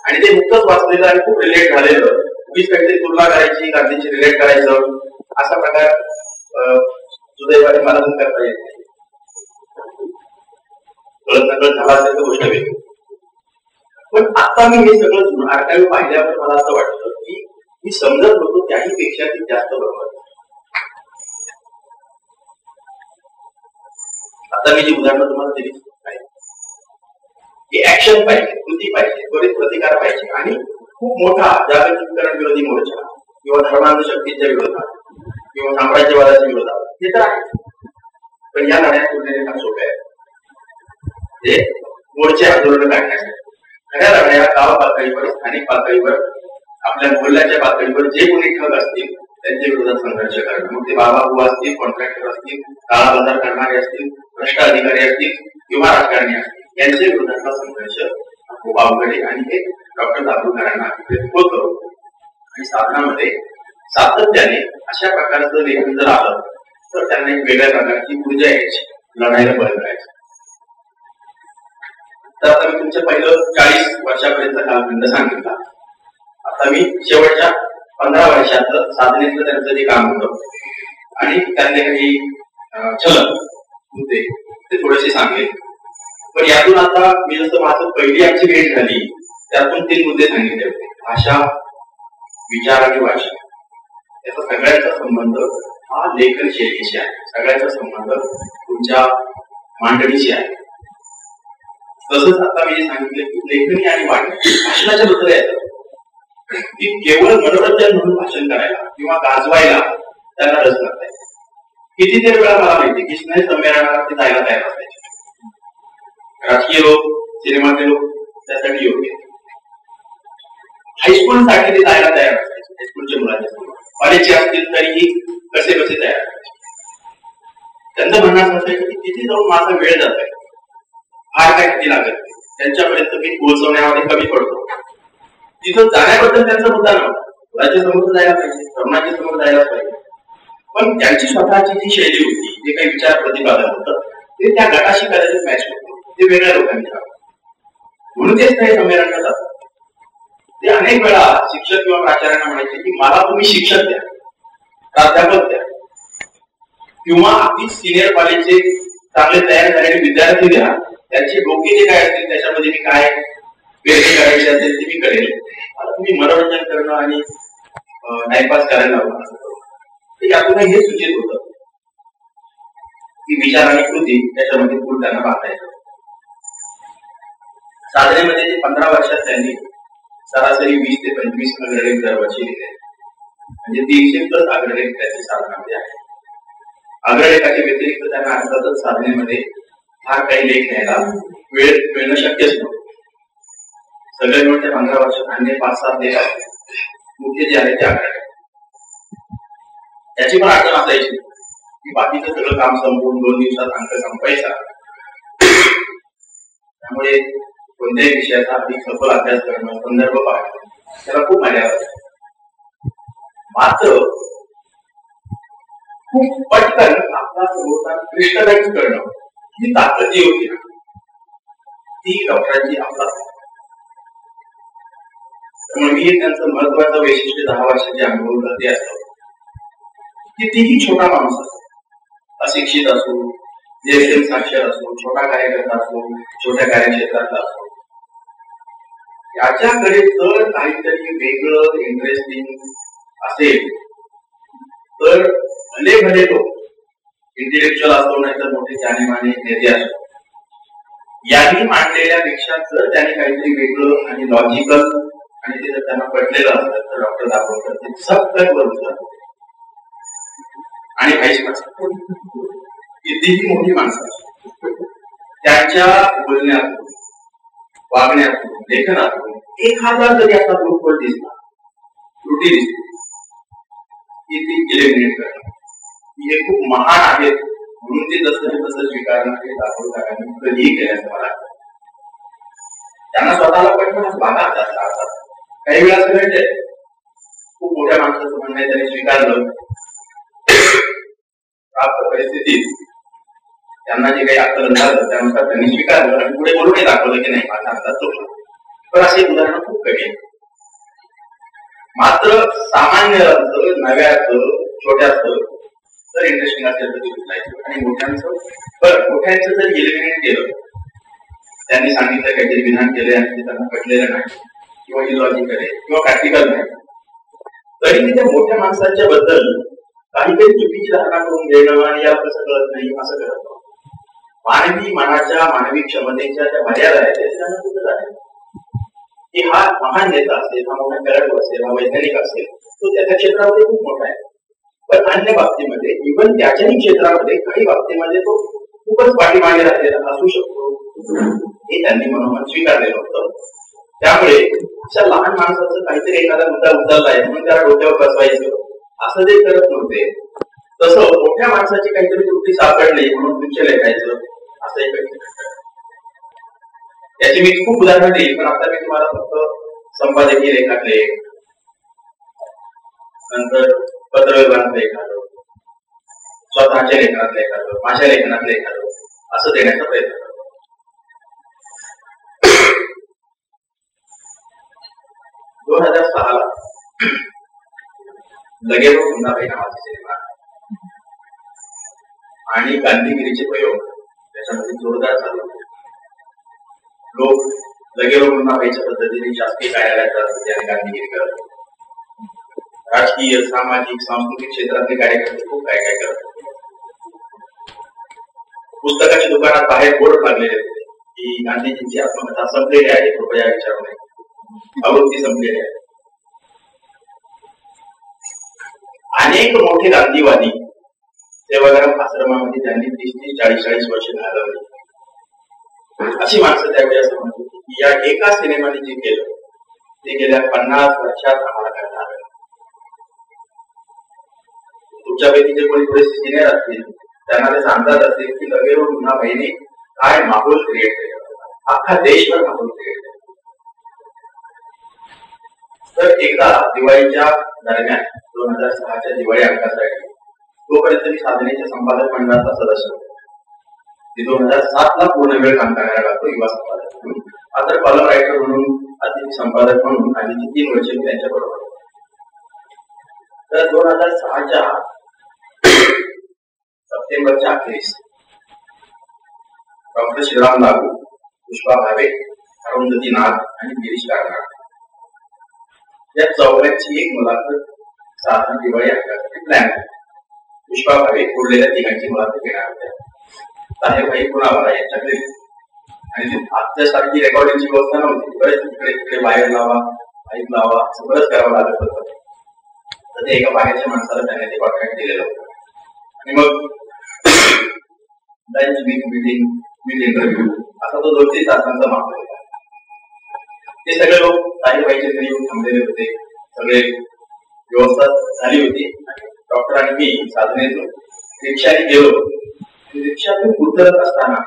आणि ते नुकतंच वाचलेलं आणि खूप रिलेट झालेलं उगीच काहीतरी तुलना करायची गांधीची रिलेट करायचं असा प्रकार सुदैवाने मला करता येत नाही कळत नकळत झाला असेल तर गोष्ट वेगळी. पण आता मी हे सगळं आर्काईव्ह पाहिल्यावर मला असं वाटतं की मी समजत होतो त्याही पेक्षा ती जास्त बरोबर आता मी जी उदाहरणं तुम्हाला दिली की ऍक्शन पाहिजे कृती पाहिजे त्वरित प्रतिकार पाहिजे आणि खूप मोठा जागतिकीकरण विरोधी मोर्चा किंवा धर्मांधशक्तीच्या विरोधात किंवा साम्राज्यवादाच्या विरोधात हे तर आहे. पण या लढ्यात तुलनेने फार सोपे आहेत ते मोर्चे आंदोलन काढण्यासाठी खऱ्या लढ्या गाव पातळीवर स्थानिक पातळीवर आपल्या मोहल्ल्याच्या पातळीवर जे कोणी ठग असतील त्यांच्या विरोधात संघर्ष करणं मग ते बाबा बुवा असतील कॉन्ट्रॅक्टर असतील काळा बाजार करणारे असतील भ्रष्ट अधिकारी असतील किंवा राजकारणी असतील यांच्या विरोधातला संघर्ष खूप अवघड आहे. आणि हे डॉक्टर दाभोळकरांना होतं. आणि साधनामध्ये सातत्याने अशा प्रकारचं लेखन जर आलं तर त्यांना एक वेगळ्या प्रकारची ऊर्जा यायची लढायला बळ मिळायची. तर आता मी तुमच्या पहिलं चाळीस वर्षापर्यंत कालखंड सांगितला. आता मी शेवटच्या पंधरा वर्षात साधनेतलं त्यांचं जे काम होतं आणि त्यांनी काही चलन होते ते थोडेसे सांगले. पण यातून आता मी जसं माझं पहिली आमची भेट झाली त्यातून तीन मुद्दे सांगितले होते. भाषा विचार आणि भाषा याचा सगळ्यांचा संबंध हा लेखन शैलीशी आहे. सगळ्यांचा संबंध तुमच्या मांडणीशी आहे. तसंच आता मी सांगितले की लेखनी आणि मांडणी भाषणाच्या बद्दल येतं की केवळ मनोरंजन म्हणून भाषण करायला किंवा गाजवायला त्यांना रस नसते. कितीतरी वेळा मला माहिती की स्नेह संमेलनाला ते जायला तयार असायचे राजकीय लोक सिनेमाचे लोक त्यासाठी योग्य हायस्कूल साठी ते जायला तयार असायचे हायस्कूलच्या मुलांच्या कॉलेजचे असतील तरीही कसे कसे तयार करायचे त्यांचं म्हणणं असं असायचं की तिथे जाऊन माझा वेळ जात आहे फार काय लागत? त्यांच्यापर्यंत मी पोहोचवण्यामध्ये कमी पडतो. तिथं जाण्याबद्दल त्यांचा मुद्दा नव्हता. राज्य समोर जायला पाहिजे तरुणाच्या समोर जायला पाहिजे. पण त्यांची स्वतःची जी शैली होती जे काही विचार प्रतिपादन होतं ते त्या गटाशी कदाचित मॅच होतं ते वेगळ्या लोकांनी म्हणून तेच काही संमेलन करतात ते अनेक वेळा शिक्षक किंवा प्राचार्यांना म्हणायचे की मला तुम्ही शिक्षक द्या प्राध्यापक द्या. किंवा अगदी सिनियर कॉलेजचे चांगले तयार झालेले विद्यार्थी द्या त्यांची डोके जे काय असतील त्याच्यामध्ये मी काय वेगळी करायची असेल ती मी करेल तुम्ही मनोरंजन करणं आणि टाइमपास करायला हवं यातून हे सूचित होत. की विचार आणि कृती त्याच्यामध्ये पूर्ण त्यांना पाहतायचं साधनेमध्ये ते पंधरा वर्षात त्यांनी सरासरी वीस ते पंचवीस अग्रलेख दरवर्षी लिहिले. म्हणजे तीनशे प्लस अग्रलेख त्याच्या साधनामध्ये आहे. अग्रलेखाच्या व्यतिरिक्त त्यांना अर्थातच साधनेमध्ये फार काही लेख घ्यायला वेळ मिळणं शक्यच नव्हतं. सगळे मिळून पंधरा वर्षात आणि पाच सात देश मुख्य जे आहे ते आकडे त्याची पण अडचण असायची. की बाकीचं सगळं काम संपवून दोन दिवसात अंक संपायचा. त्यामुळे कोणत्याही विषयाचा अधिक सफल अभ्यास करणं संदर्भ पाहणं त्याला खूप मर्यादा मात्र खूप पटकन आपला सर्वोत्तम क्लिष्टकाईच करणं ही ताकद जी होती ती डॉक्टरांची आपला त्यामुळे त्यांचं महत्वाचं वैशिष्ट्य दहा वर्षाचे अनुभव करते असतो कितीही छोटा माणूस असतो अशिक्षित असो जेएसएम साक्षर असो छोटा कार्यकर्ता असो छोट्या कार्यक्षेत्रातला असो याच्याकडे जर काहीतरी वेगळं इंटरेस्टिंग असेल तर भले भले लोक इंटेलेक्च्युअल असतो नाही तर मोठे जाणीमाने नेते असतो यांनी मांडलेल्या पेक्षाच जर त्याने काहीतरी वेगळं आणि लॉजिकल आणि ते जर त्यांना पटलेलं असतं तर डॉक्टर दाखवतात ते सत्तर बरोबर आणि काहीच माणसं. कितीही मोठी माणसं त्यांच्या बोलण्यातून वागण्यातून लेखनातून एखादा जरी असा ग्रुपवर दिसला त्रुटी दिसली की ती इलिमिनेट करणार? हे खूप महान आहेत. म्हणून ते जसं तसं स्वीकारणं हे दाखवतात कधीही केल्याचं मला त्यांना स्वतःला पण भागात असतात काही वेळा असं खूप मोठ्या माणसाचं म्हणणं आहे त्यांनी स्वीकारलं. प्राप्त परिस्थितीत त्यांना जे काही आकलन झालं त्यानुसार त्यांनी स्वीकारलं आणि पुढे बोलूनही दाखवलं की नाही माझा अंदाज चुकला पण अशी उदाहरण खूप कमी आहेत. मात्र सामान्य नव्याचं छोट्याचं तर इंटरेस्टिंग असेल तर ते आणि मोठ्यांचं बरं मोठ्यांचं जर इलिमिनेट केलं त्यांनी सांगितलं काहीतरी विधान केले आणि ते त्यांना पटलेलं नाही किंवा इलॉजिकल आहे किंवा प्रॅक्टिकल नाही. तरी मी त्या मोठ्या माणसाच्या बद्दल काहीतरी चुकीची धारणा करून घेणं आणि या कसं कळत नाही असं करत मानवी मनाच्या मानवी क्षमतेच्या ज्या मर्यादा आहेत त्यांना कुठं आहे की हा महान नेता असेल हा मोठा खेळाडू असेल हा वैज्ञानिक असेल तो त्याच्या क्षेत्रामध्ये खूप मोठा आहे. पण अन्य बाबतीमध्ये इव्हन त्याच्याही क्षेत्रामध्ये काही बाबतीमध्ये तो खूपच पाठीमागे राहिलेला असू शकतो. हे त्यांनी मनोमन स्वीकारलेलं होतं. त्यामुळे अशा लहान माणसाचं काहीतरी एखादा मुद्दा उचललाय म्हणून त्याला डोक्यावर बसवायचं. असं जे करत नव्हते. तसं मोठ्या माणसाची काहीतरी त्रुटी सापडली म्हणून तुमचे लेखायचं असं एक याची मी खूप उदाहरण देईल पण आता मी तुम्हाला फक्त संपादकीय लेखातले नंतर पत्रव्यवहारातलं एखादं स्वतःच्या लेखनातलं एखादं माझ्या लेखनातलं एखादं असं देण्याचा प्रयत्न करतो. दोन हजार सहाला लगेच हुंडाबाई नावाचा सिनेमा आणि गांधीगिरीचे प्रयोग. त्याच्यामध्ये जोरदार चालू होते. लोक लगेच हुंडाबाईच्या पद्धतीने शासकीय कार्यालयात जात होते आणि गांधीगिरी करत होते. राजकीय सामाजिक सांस्कृतिक क्षेत्रातले कार्यकर्ते खूप काय काय करत होते पुस्तकाच्या दुकानात बाहेर बोर्ड लागलेले होते. की गांधीजींची आत्मकथा संपलेली आहे कृपया विचारू नये आवृत्ती संपलेली आहे. अनेक मोठे गांधीवादी सेवाग्राम आश्रमामध्ये त्यांनी तीस तीस चाळीस चाळीस वर्ष घालवली. अशी माणसं त्यावेळी असं म्हणत होती की या एका सिनेमाने जे केलं ते गेल्या पन्नास वर्षात आम्हाला तुमच्यापैकी जे कोणी थोडे सिनियर असतील त्यांना ते सांगतात असेल की लगे हो, पुन्हा बहिणी काय माहोल क्रिएट केला अख्खा देशभर माहोल क्रिएट केला तर एका दिवाळीच्या दरम्यान दोन हजार सहाच्या दिवाळी अंकासाठी तोपर्यंत मी साधनेच्या संपादक मंडळाचा सदस्य होतो. मी दोन हजार सात ला पूर्ण वेळ काम करायला लागतो युवा संपादक म्हणून. आता कॉलम रायटर म्हणून अतिथी संपादक म्हणून आणि तीन वर्ष मी त्यांच्या तर दोन हजार सहाच्या सप्टेंबरच्या अखेरीस डॉक्टर श्रीराम लागू पुष्पा भावे अरुंधती नाथ आणि गिरीश कारनाड या चौघांची एक मुलाखत साधारण दिवाळी अंकासाठी प्लॅन पुष्पा भावे कोरलेल्या तिघांची मुलाखत घेणार होत्या साहेबभाई कुणावाला यांच्याकडे आणि आजच्यासारखी रेकॉर्डिंगची व्यवस्था नव्हती बरेच तिकडे तिकडे बाहेर लावा माईक लावा सगळंच करावं लागत होतं तर ते एका बाहेरच्या माणसाला त्याने ते कॉन्ट्रॅक्ट दिलेलं होतं आणि मग लंच विथ विथ इंटरव्ह्यू असा तो दोन तीन तासांचा मार्ग होता ते सगळे लोक काही घरी येऊन थांबलेले होते. सगळे व्यवस्था झाली होती. डॉक्टर आणि मी साधनेतो रिक्षाने गेलो. रिक्षातून उतरत असताना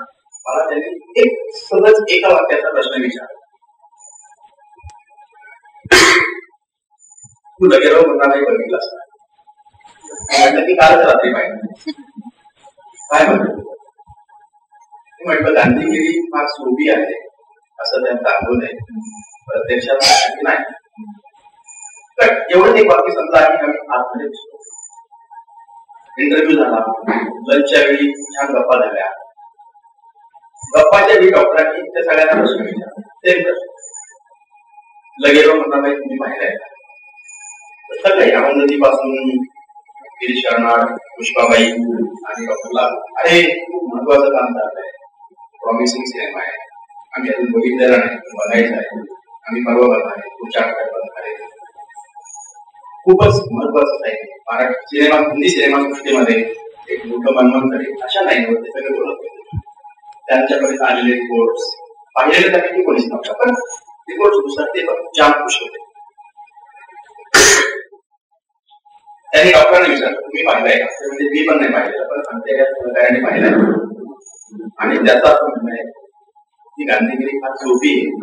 मला त्यांनी एक सहज एका वाक्याचा प्रश्न विचारला. तू लगेराव म्हणणार नाही बघितलं असणार. म्हटलं की कालच रात्री पाहिजे काय म्हणतो म्हटलं गांधीगिरी फार सोपी आहे असं त्यांना अनुभव नये प्रत्यक्षात नाही पण एवढं एक बाकी समजा आम्ही आम्ही आतमध्ये इंटरव्ह्यू झाला लंचच्या वेळी छान गप्पा झाल्या गप्पाच्या वेळी डॉक्टरांनी त्या सगळ्यांना प्रश्न विचारला सेम प्रश्न लगेच म्हणणार तुम्ही पाहिलाय सगळे आनंदीपासून गिरीश कर्नाड पुष्पाबाई आणि डॉक्टरला अरे खूप महत्वाचं काम चाललंय प्रॉमिसिंग सिनेमा आहे आम्ही अजून बघितलेला नाही. बघायचं आहे. आम्ही परवा बघणार आहे पुढच्या आठवड्यात बघणार आहे खूपच महत्वाचं आहे. सिनेमा हिंदी सिनेमा सृष्टीमध्ये एक मोठं मनमंत्र आहे अशा लाईनवर ते सगळे बोलत होते. त्यांच्यापर्यंत आलेले रिपोर्ट पाहिलेले तर किती कोणीच नव्हतं पण रिपोर्टनुसार ते चार खुश होते. त्यांनी डॉक्टरांना विचारलं तुम्ही पाहिलंय का? म्हणजे मी पण नाही पाहिलेलं पण आमच्या या सहकार्याने पाहिलंय. आणि त्याचा अर्थ म्हणणं आहे. की गांधीगिरी फार सोपी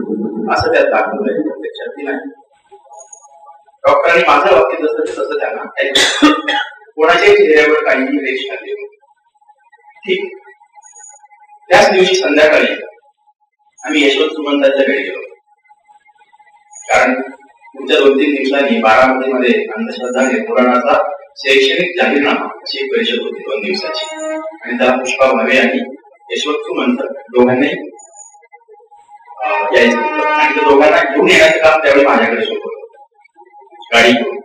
असं त्यात दाखवलंय प्रत्यक्षात ती नाही. डॉक्टरांनी माझं वाक्य जसं तसं त्यांना कोणाच्याही चेहऱ्यावर काहीही रेश आली ठीक. त्याच दिवशी संध्याकाळी आम्ही यशवंत सुमंताच्या घरी गेलो. कारण पुढच्या दोन तीन दिवसांनी बारामती मध्ये अंधश्रद्धा निर्मूलनाचा शैक्षणिक जाहीरनामा अशी परिषद होती दोन दिवसाची. आणि त्याला पुष्पा भावे आणि यशवंत म्हणतात दोघांनी यायचं. आणि त्या दोघांना घेऊन येण्याचं काम त्यावेळी माझ्याकडे सोपवलं गाडी घेऊन.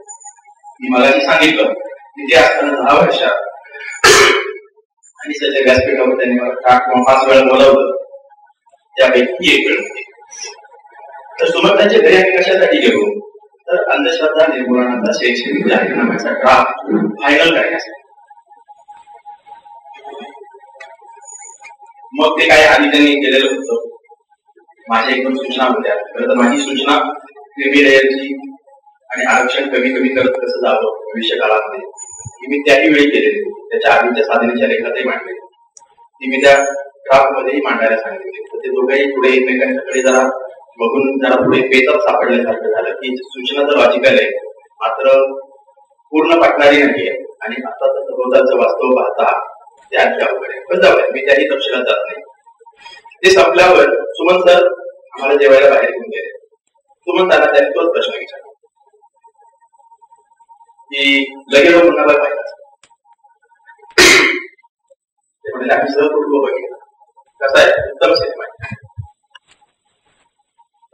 मी मला सांगितलं तिथे असताना दहा वर्षात आणि सध्या व्यासपीठावर त्यांनी मला चार किंवा पाच वेळा बोलावलं. त्यापैकी एक वेळ होती. तर सुमंताच्या घरी आम्ही कशासाठी गेलो? तर अंधश्रद्धा निर्मूलनाचा शैक्षणिक जाहीरनाम्याचा ड्राफ्ट फायनल करण्यासाठी. मग ते काय आधी त्यांनी केलेलं होतं. माझ्या एकदम सूचना होत्या. खरं तर माझी सूचना क्रिमी आणि आरक्षण कमी कमी करत कसं जावं भविष्य काळामध्ये मी त्याही वेळी केलेली त्याच्या आधीच्या साधनेच्या लेखातही मांडले ती मी त्या ड्राफ्टमध्येही मांडायला सांगितले तर ते दोघंही पुढे एकमेकांच्याकडे जरा बघून जरा पुढे पेचअप सापडल्यासारखं झालं. की सूचना तर लॉजिकल आहे. मात्र पूर्ण पाठणारी नाही आहे आणि आता सभोवतालचं वास्तव पाहता ते आमच्या अवघड पण जाऊ मी त्याही तपशिलात जात नाही. ते संपल्यावर सुमन सर आम्हाला जेवायला बाहेर घेऊन गेले. सुमन सरांना त्यांनी तोच प्रश्न विचारला. की लगेच कुणाला पाहिजे. ते म्हणजे आम्ही सह कुटुंब बघितलं. कसं आहे? उत्तम सिनेमा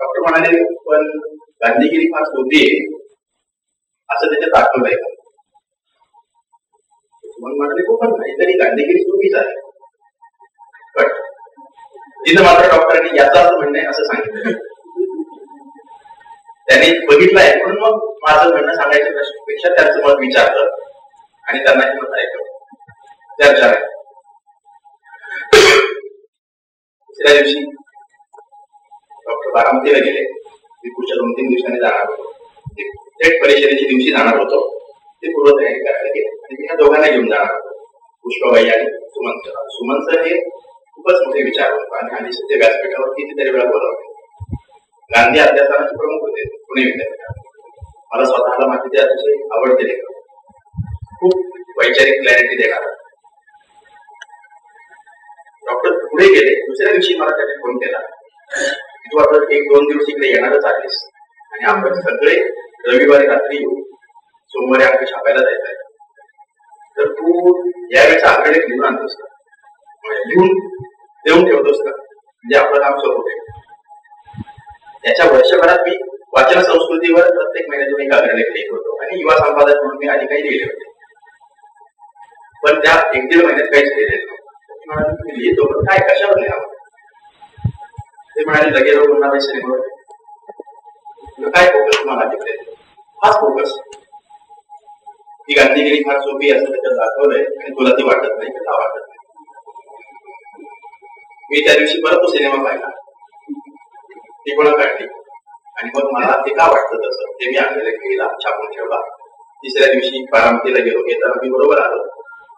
डॉक्टर म्हणाले पण गांधीगिरी फार होती असं त्याच्यात दाखवलंय म्हणून म्हणाले हो पण तरी गांधीगिरी सोपीच आहे. पण तिथं मात्र डॉक्टरांनी याचा असं म्हणणे असं सांगितलं. त्यांनी बघितलंय म्हणून मग माझं म्हणणं सांगायच्या प्रश्नापेक्षा त्यांचं मत विचारलं आणि त्यांना हे मत ऐकलं चर्चा दुसऱ्या दिवशी डॉक्टर बारामतीला गेले. मी पुढच्या दोन तीन दिवसांनी जाणार होतो. थेट परिषदेच्या दिवशी जाणार होतो. ते पूर्वतयारी करायला गेले आणि मी ह्या दोघांना घेऊन जाणार होतो पुष्पबाई आणि सुमंत. सुमंत सर हे खूपच मोठे विचार होतो. आणि आधी सध्या व्यासपीठावर कितीतरी वेळा बोलावले. गांधी अध्यासनाचे प्रमुख होते. पुणे विद्यापीठात. मला स्वतःला माहिती ते अतिशय आवडते खूप वैचारिक क्लॅरिटी देणार. डॉक्टर पुढे गेले. दुसऱ्या दिवशी मला त्याने फोन केला. तू आता एक दोन दिवस इकडे येणारच आहेस. आणि आपण सगळे रविवारी रात्री येऊ. सोमवारी अंक छापायला जायचं आहे. तर तू यावेळेचा आकडे लिहून आणतोस का? लिहून देऊन ठेवतोस का? म्हणजे आपलं काम सुरू होते त्याच्या वर्षभरात मी वाचन संस्कृतीवर प्रत्येक महिन्यातून एक अग्रलेख लिहित होतो आणि युवा संपादक म्हणून मी आधी काही लिहिले होते. पण त्या एक दीड महिन्यात काहीच लिहिले लिहितो पण काय? कशावर लिहावं? ते म्हणाले लगे म्हणणार सिनेमावर काय फोकस तुम्हाला तिकडे? हाच फोकस ही गांधीगिरी फार सोपी असं त्याच्यात दाखवलंय आणि तुला ती वाटत नाही का वाटत नाही. मी त्या दिवशी परत तो सिनेमा पाहिला. ती कोणा काढली. आणि मग मला ते का वाटतं तसं? ते मी आणलेलं केला छापून ठेवला. तिसऱ्या दिवशी बारामतीला गेलो येताना मी बरोबर आलो.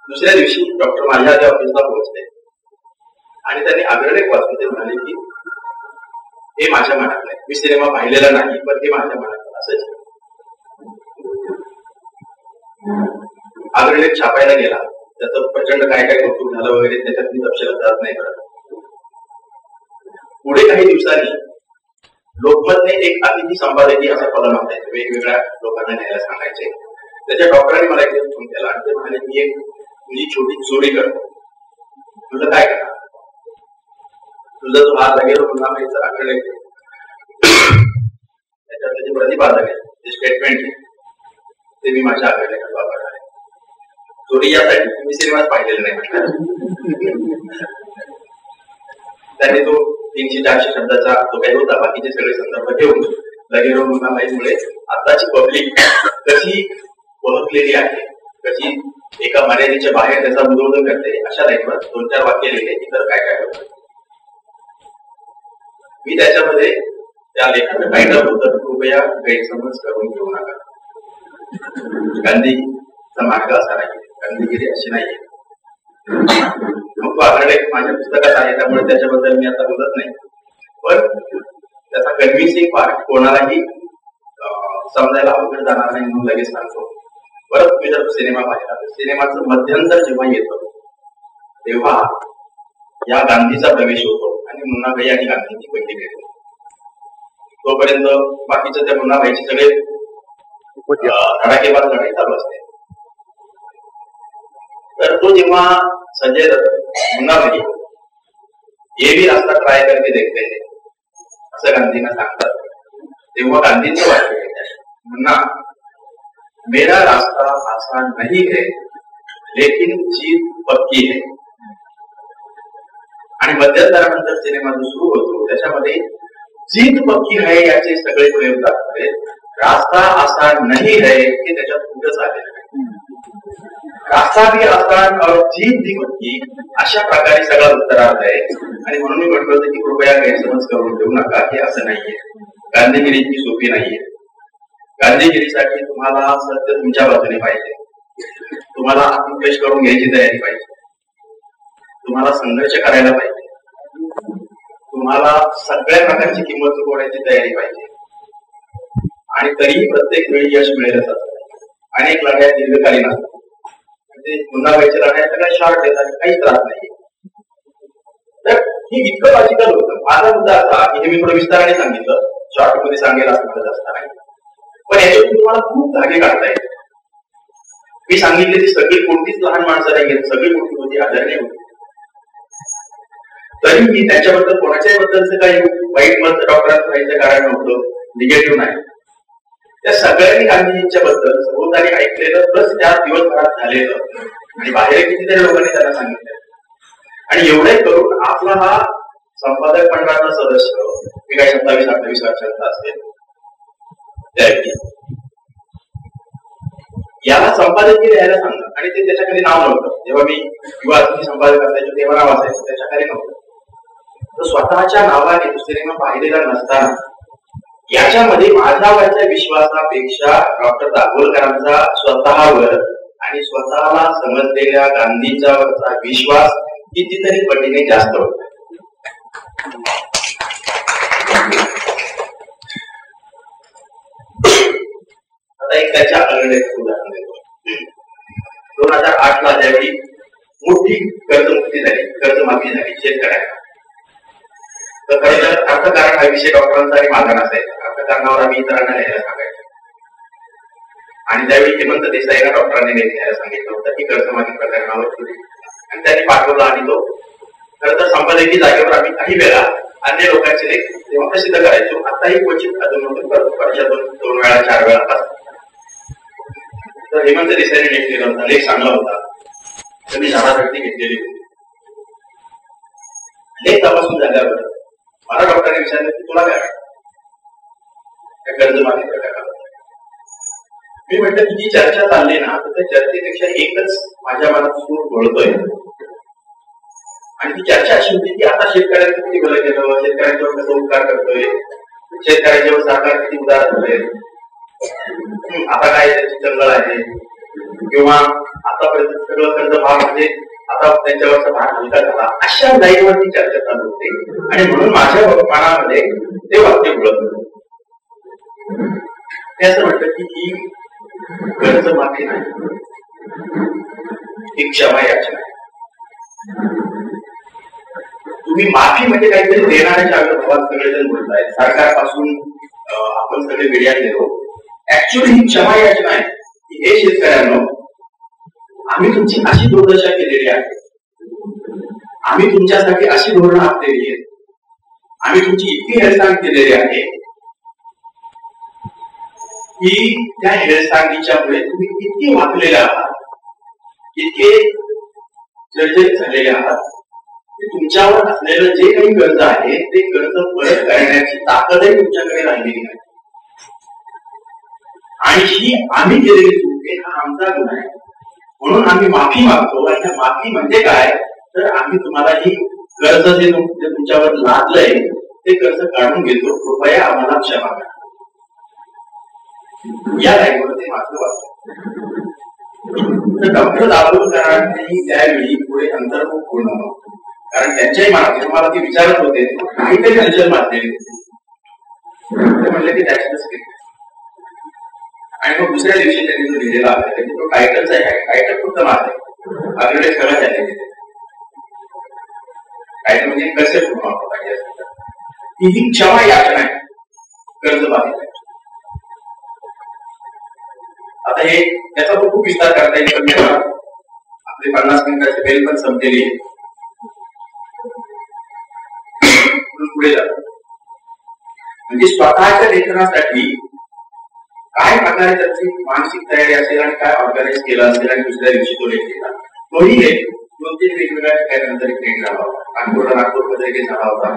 दुसऱ्या दिवशी डॉक्टर माझ्या आधी ऑफिसला पोहोचले. आणि त्यांनी आग्रलेख वाचून ते म्हणाले की हे माझ्या मनात नाही. मी सिनेमा पाहिलेला नाही पण ते माझ्या मनात असंच छापायला गेला. त्याचं प्रचंड काय काय कौतुक झालं वगैरे त्याच्यात मी तपशिलात जात नाही करत पुढे काही दिवसांनी लोकमतने एक अतिथी संपादकी असा कॉलम असायचं वेगवेगळ्या लोकांना न्यायला सांगायचे. त्याच्या डॉक्टरांनी मला एक फोन केला आणि ते म्हणाले मी एक तुझी छोटी चोरी करतो तुझं काय करणार? तुझा जो हात लागेल पुन्हा माहिती आकडे त्याच्यात त्याची प्रतिपादन आहे स्टेटमेंट आहे ते मी माझ्या आकडे वापरणार आहे चोरी यासाठी मी सिनेमाच पाहिलेलं नाही म्हटलं. त्याने तो तीनशे चारशे शब्दाचा तो काही होता बाकीचे सगळे संदर्भ घेऊन लगेरो मुळे आताची पब्लिक कशी ओळखलेली आहे कशी एका मर्यादेच्या बाहेर त्याचा विरोध करते अशा लाईनवर दोन चार वाक्य लिहिले इतर काय काय होत. मी त्याच्यामध्ये त्या लेखाचं टायटल होतं कृपया गैरसमज करून घेऊ नका. गांधीचा मार्ग असा नाही गांधीगिरी अशी नाहीये. मग माझ्या पुस्तकात आहे त्यामुळे त्याच्याबद्दल मी आता बोलत नाही. पण त्याचा कन्व्हिन्सिंग पार्ट कोणालाही समजायला अवघड जाणार नाही म्हणून लगेच सांगतो. परत मी जर सिनेमा पाहिला सिनेमाचं मध्यंतर जेव्हा येतं तेव्हा या गांधीचा प्रवेश होतो आणि मुन्नाभाई आणि गांधींची बैठक येते. तोपर्यंत बाकीच्या त्या मुन्ना सगळे चालू असते तर तो संजय मुन्ना भाई ये भी रास्ता ट्राय करके देखते हैं। असं गांधींना सांगतात मुन्ना, मेरा रास्ता आसान नहीं है, लेकिन जीत पक्की है। आणि मध्यंतरानंतर सिनेमा जो सुरू होतो, त्याच्यामध्ये जीत पक्की है याचे सगळे प्रयोग दाखवले रास्ता आसान नाही है हे त्याच्यात कुठंच आलेलं रास्ता भी आसान और जीत भी अशा प्रकारे सगळा उत्तरार्थ आहे. आणि म्हणून मी म्हटलं होतं की कृपया गैरसमज करून देऊ नका हे असं नाहीये. गांधीगिरी इतकी सोपी नाहीये. गांधीगिरीसाठी तुम्हाला सत्य तुमच्या बाजूने पाहिजे. तुम्हाला आत्मक्लेश करून घ्यायची तयारी पाहिजे. तुम्हाला संघर्ष करायला पाहिजे. तुम्हाला सगळ्या प्रकारची किंमत चुकवण्याची तयारी पाहिजे. आणि तरीही प्रत्येक वेळी यश मिळेल असतात अनेक लढ्या दीर्घकालीन असतात म्हणजे पुन्हा व्हायच्या लढाया सगळ्या शॉर्ट येतात काही त्रास नाही. तर ही इतकं लॉजिकल होतं. माझा मुद्दा असा की मी थोडं विस्ताराने सांगितलं. शॉर्टमध्ये सांगेल असं म्हणत असताना पण याच्यातून तुम्हाला खूप धागे काढता येत मी सांगितले की सगळी कोणतीच लहान माणसं नाही सगळी मोठी होती आदरणीय होती. तरी मी त्याच्याबद्दल कोणाच्याही बद्दलचं काही वाईट मत डॉक्टरांचं व्हायचं कारण नव्हतं निगेटिव्ह नाही. त्या सगळ्यांनी गांधीजींच्या बद्दल सभोवताली ऐकलेलं प्लस त्या दिवसभरात झालेलं. आणि बाहेर कितीतरी लोकांनी त्यांना सांगितलं. आणि एवढे करून आपला हा संपादक मंडळाचा सदस्य मी काही सत्तावीस अठ्ठावीस वर्षांचा असेल. त्यावेळी याला संपादकीय लिहायला सांगणं आणि ते त्याच्याखाली नाव नव्हतं. जेव्हा मी युवा संपादक असायचो तेव्हा नाव असायचं. त्याच्याखाली नव्हतं. तर स्वतःच्या नावाने दुसरीनं पाहिलेला नसताना याच्यामध्ये माझ्यावरच्या विश्वासापेक्षा डॉक्टर दाभोलकरांचा स्वतःवर आणि स्वतःला समजलेल्या गांधींच्यावरचा विश्वास कितीतरी पटीने जास्त होता. आता एक त्याच्या अगोदर उदाहरण देतो. दोन हजार आठ ला ज्यावेळी मोठी कर्जमुक्ती झाली कर्जमाफी झाली शेतकऱ्यांना. तर खरं तर अर्थकारण हा विषय डॉक्टरांचा आणि माझा नसायचा अर्थकारणावर आम्ही इतरांना लिहायला सांगायचो. आणि त्यावेळी हेमंत देसाईला डॉक्टरांनी लिहायला सांगितलं होतं की कर्जमाफी प्रकरणावर आणि त्यांनी पाठवला आणि तो खरं तर संपादकी जागेवर आम्ही काही वेळा अन्य लोकांचे लेख तेव्हा प्रसिद्ध करायचो आताही क्वचित अजून वर्षातून दोन वेळा चार वेळा तर हेमंत देसाईने लेख केला होता लेख चांगला होता. तर मी झाडासाठी घेतलेली होती. लेख तपासून झाल्यावर मला डॉक्टरने विचारलं की तुला काय कर्जमाफी प्रकाराबद्दल मी म्हटलं की जी चर्चा चालली ना तर त्या चर्चेपेक्षा एकच माझ्या मनात सूर घोळतोय. आणि ती चर्चा अशी होती की आता शेतकऱ्यांचं किती भलं केलं शेतकऱ्यांच्यावर कसं उपकार करतोय शेतकऱ्यांच्यावर सरकार किती उदार झालंय. आता काय त्याची जंगल आहे. किंवा आतापर्यंत सगळं कर्ज भाग म्हणजे आता त्यांच्यावरचा भाग हलका झाला. अशा लाईनवरती चर्चा चालू होते. आणि म्हणून माझ्या मनामध्ये ते वाक्य बोलत ते असं म्हटलं की ही कर्ज माफी नाही. ही क्षमा याचना तुम्ही माफी म्हणजे काहीतरी देणाऱ्याच्या आविर्भावात सगळेजण बोलताय सरकारपासून आपण सगळे मीडिया गेलो ऍक्च्युअली ही क्षमा याचना आहे की हे शेतकऱ्यांना आम्ही तुमची अशी दुर्दशा केलेली आहे. आम्ही तुमच्यासाठी अशी धोरणं आखलेली आहेत. आम्ही तुमची इतकी हेळसांड केलेली आहे की त्या हेळसांडीच्यामुळे तुम्ही इतके वाकलेले आहात इतके जर्जरित झालेले आहात तुमच्यावर असलेलं जे काही कर्ज आहे ते कर्ज परत करण्याची ताकदही तुमच्याकडे राहिलेली नाही. आणि ही आम्ही केलेली चूक हा आमचा गुन्हा आहे. म्हणून आम्ही माफी मागतो. आणि त्या माफी म्हणजे काय? तर आम्ही तुम्हाला ही कर्ज जे तुमच्यावर लादलंय ते कर्ज काढून घेतो. कृपया आम्हाला क्षमा करा. या लाईनवर ते मात्र वाचतो तर डॉक्टर दाभोलकरांनी त्यावेळी पुढे अंतर्मुख पूर्ण कारण त्यांच्याही माध्यमाला तुम्हाला ते विचारत होते. काहीतरी हलचल माध्यम ते म्हणले की त्याच्यातच आणि मग दुसऱ्या दिवशी त्यांनी जो लिहिलेला आहे ते फक्त टायटलचा आहे? टायटल फक्त माझे अगदी सगळं त्याने टायटल म्हणजे कसे पूर्ण पाहिजे ही क्षमा याचना आहे. कर्ज बाधित आता हे याचा खूप विस्तार करता येईल पण आपली पन्नास मिनिटाची बेल पण संपलेली आहे पुढे जातो म्हणजे स्वतःच्या लेखनासाठी काय प्रकारे त्यांची मानसिक तयारी असेल आणि काय ऑर्गनाईज केलं असेल आणि दुसऱ्या दिवशी तो लेख केला तोही लेख दोन तीन वेगवेगळ्या ठिकाणी नंतर झाला होता. नागपूरला नागपूरमध्ये झाला होता.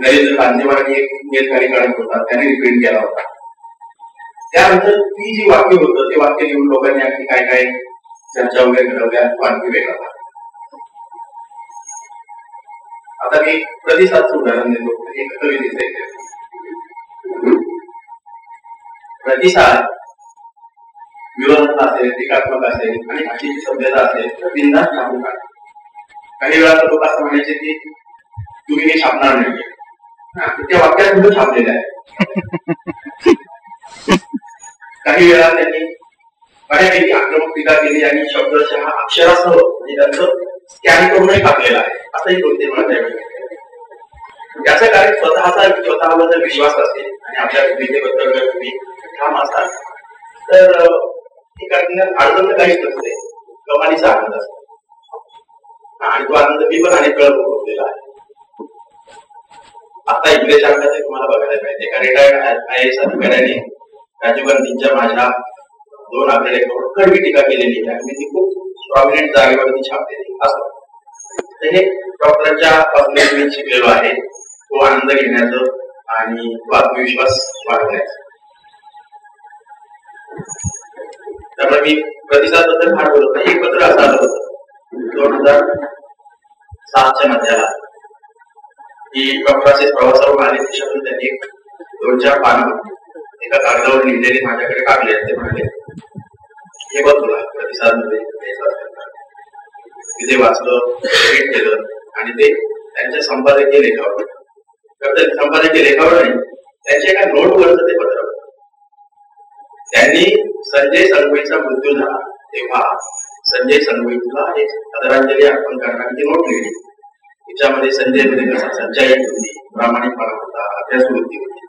नरेंद्र गांधीवारांनी एक मेल खाली होता त्याने रिप्रिंट केला होता. त्यानंतर ती जी वाक्य होतं ते वाक्य लिहून लोकांनी आणखी काय काय चर्चा वगैरे घडवल्या वाक्य वेगळा आता मी प्रतिसादचं उदाहरण देतो. एक कवितेचं प्रतिसाद विरोधात्मक असेल टीकात्मक असेल आणि भाषेची सभ्यता असेल तर बिंदास लागू काही वेळा लोक असं म्हणायचे की तुम्ही हे छापणार नाही त्या वाक्यात सुद्धा छापलेलं आहे काही वेळा त्यांनी बऱ्यापैकी आक्रमक टीका केली आणि शब्दशः अक्षरासह म्हणजे त्यांचं स्कॅन करूनही टाकलेला आहे. असंही दोन मला त्यावेळी त्याचं कारण स्वतःचा स्वतःबद्दल विश्वास असेल आणि आपल्या भूमिकेबद्दल जर तुम्ही ठाम असतात. तर ठिकाणी अडचण काहीच नसते कमालीचा आनंद असतो. आणि तो आनंद मी पण अनेक वेळा भोगवलेला आहे. आता इकडे अंगाचे तुम्हाला बघायला पाहिजे एका रिटायर्ड आय एस अधिकाऱ्याने राजीव गांधींच्या माझ्या दोन आकड्यावर कडवी टीका केलेली आहे. आणि ती खूप प्रॉमिनेंट जागेवरती छापलेली असं. हे डॉक्टरांच्या पासून मी शिकलेलो आहे. तो आनंद घेण्याचं आणि तो आत्मविश्वास वाढवण्याचा. त्यामुळे मी प्रतिसादबद्दल फार बोलत नाही. एक पत्र असं आलं होतं. दोन हजार सातच्या मध्याला. की डॉक्टर प्रवासावर आले. त्याच्यातून त्यांनी एक दोन चार पानं एका कागदावर लिहिलेले माझ्याकडे काढले ते म्हणाले हे बघ तुला प्रतिसादमध्ये तिथे वाचलं भेट केलं आणि ते त्यांच्या संपादकीय लेखावर संपादकीय लेखावर नाही त्यांच्या एका नोटवरचं ते पत्र त्यांनी संजय संघवीचा मृत्यू झाला. तेव्हा संजय संघवीला एक आदरांजली अर्पण करण्याची नोट लिहिली तिच्यामध्ये संजयमध्ये कसा संचय होती प्रामाणिकपणा होता अभ्यास वृत्ती होती.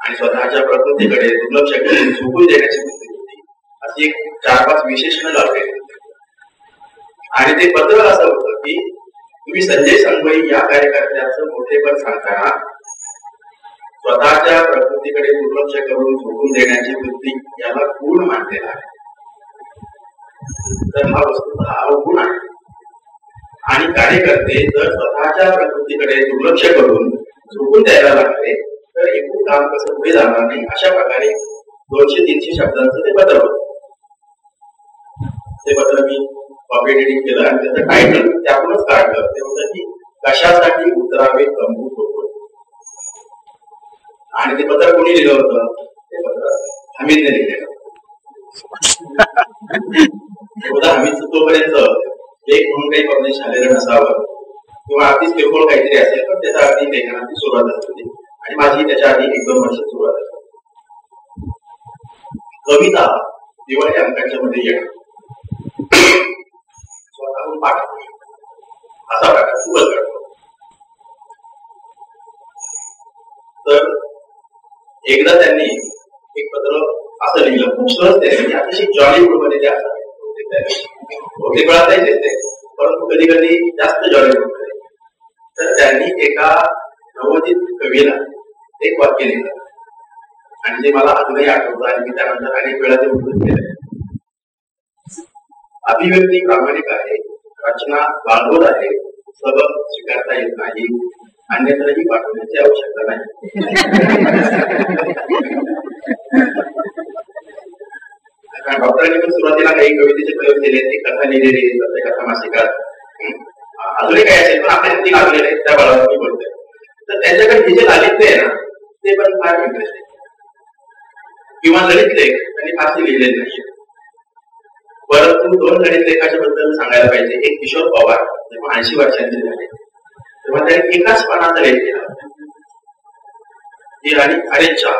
आणि स्वतःच्या प्रकृतीकडे दुर्लक्ष करून झोपून देण्याची वृत्ती होती. अशी एक चार पाच विशेषण लावले आणि ते पत्र असं होतं की तुम्ही संजय संघवी या कार्यकर्त्याचं मोठेपण सांगताना स्वतःच्या प्रकृतीकडे दुर्लक्ष करून झोपून देण्याची वृत्ती याला गुण मानलेला आहे. तर हा वस्तू अवगुण आहे. आणि कार्यकर्ते जर स्वतःच्या प्रकृतीकडे दुर्लक्ष करून झोपून द्यायला लागले तर एकूण काम कसं पुढे जाणार नाही. अशा प्रकारे दोनशे तीनशे शब्दांचं ते पत्र होत. ते पत्र मी कॉपी एडिटिंग केलं आणि त्याचं टायटल त्यातूनच काढलं. ते होतं की कशासाठी उतरावे तंबू होतो आणि ते पत्र कोणी लिहिलं होतं? ते पत्र हमीदने लिहिलेलं हमीद तोपर्यंत लेख म्हणून काही पब्लिश झालेलं नसावं. किंवा आधीच किरकोळ काहीतरी असेल पण त्याच्या आधी लेखनाची सुरुवात असते आणि माझी त्याच्या आधी एक दोन वर्ष सुरुवात असते कविता दिवाळी अंकांच्या मध्ये येणं. स्वतःहून पाठ असा प्रकार खूपच घडतो. एकदा त्यांनी एक पत्र असं लिहिलं. खूप सहज त्यांनी म्हणजे अतिशय जॉलीवूडमध्ये ते असं बहुतेक वेळा तेच येते परंतु कधी कधी जास्त जॉलीवूडमध्ये. तर त्यांनी एका नवोदित कवीला एक वाक्य लिहिलं. आणि ते मला अजूनही आठवतं आणि मी त्यानंतर अनेक वेळा ते उद्धृत केलं. अभिव्यक्ती प्रामाणिक आहे रचना बाळगोद आहे सबक स्वीकारता येत नाही अन्यत्रही पाठवण्याची आवश्यकता नाही. डॉक्टरांनी पण सुरुवातीला काही कवितेचे प्रयोग केले ते कथा लिहिलेली कथा मासिकात अजूनही काही असेल पण आपल्या ती लागलेले त्या बाळावर मी बोलतोय. तर त्यांच्याकडे हे जे लालित्य आहे ना ते पण फार इंटरेस्ट किंवा ललित लेख त्यांनी फारसे लिहिले नाही परंतु दोन ललित लेखाच्या बद्दल सांगायला पाहिजे. एक किशोर पवार ऐंशी वर्षांचे झाले. तेव्हा त्याने एकाच पानाचा वेध केला आणि अरेच्या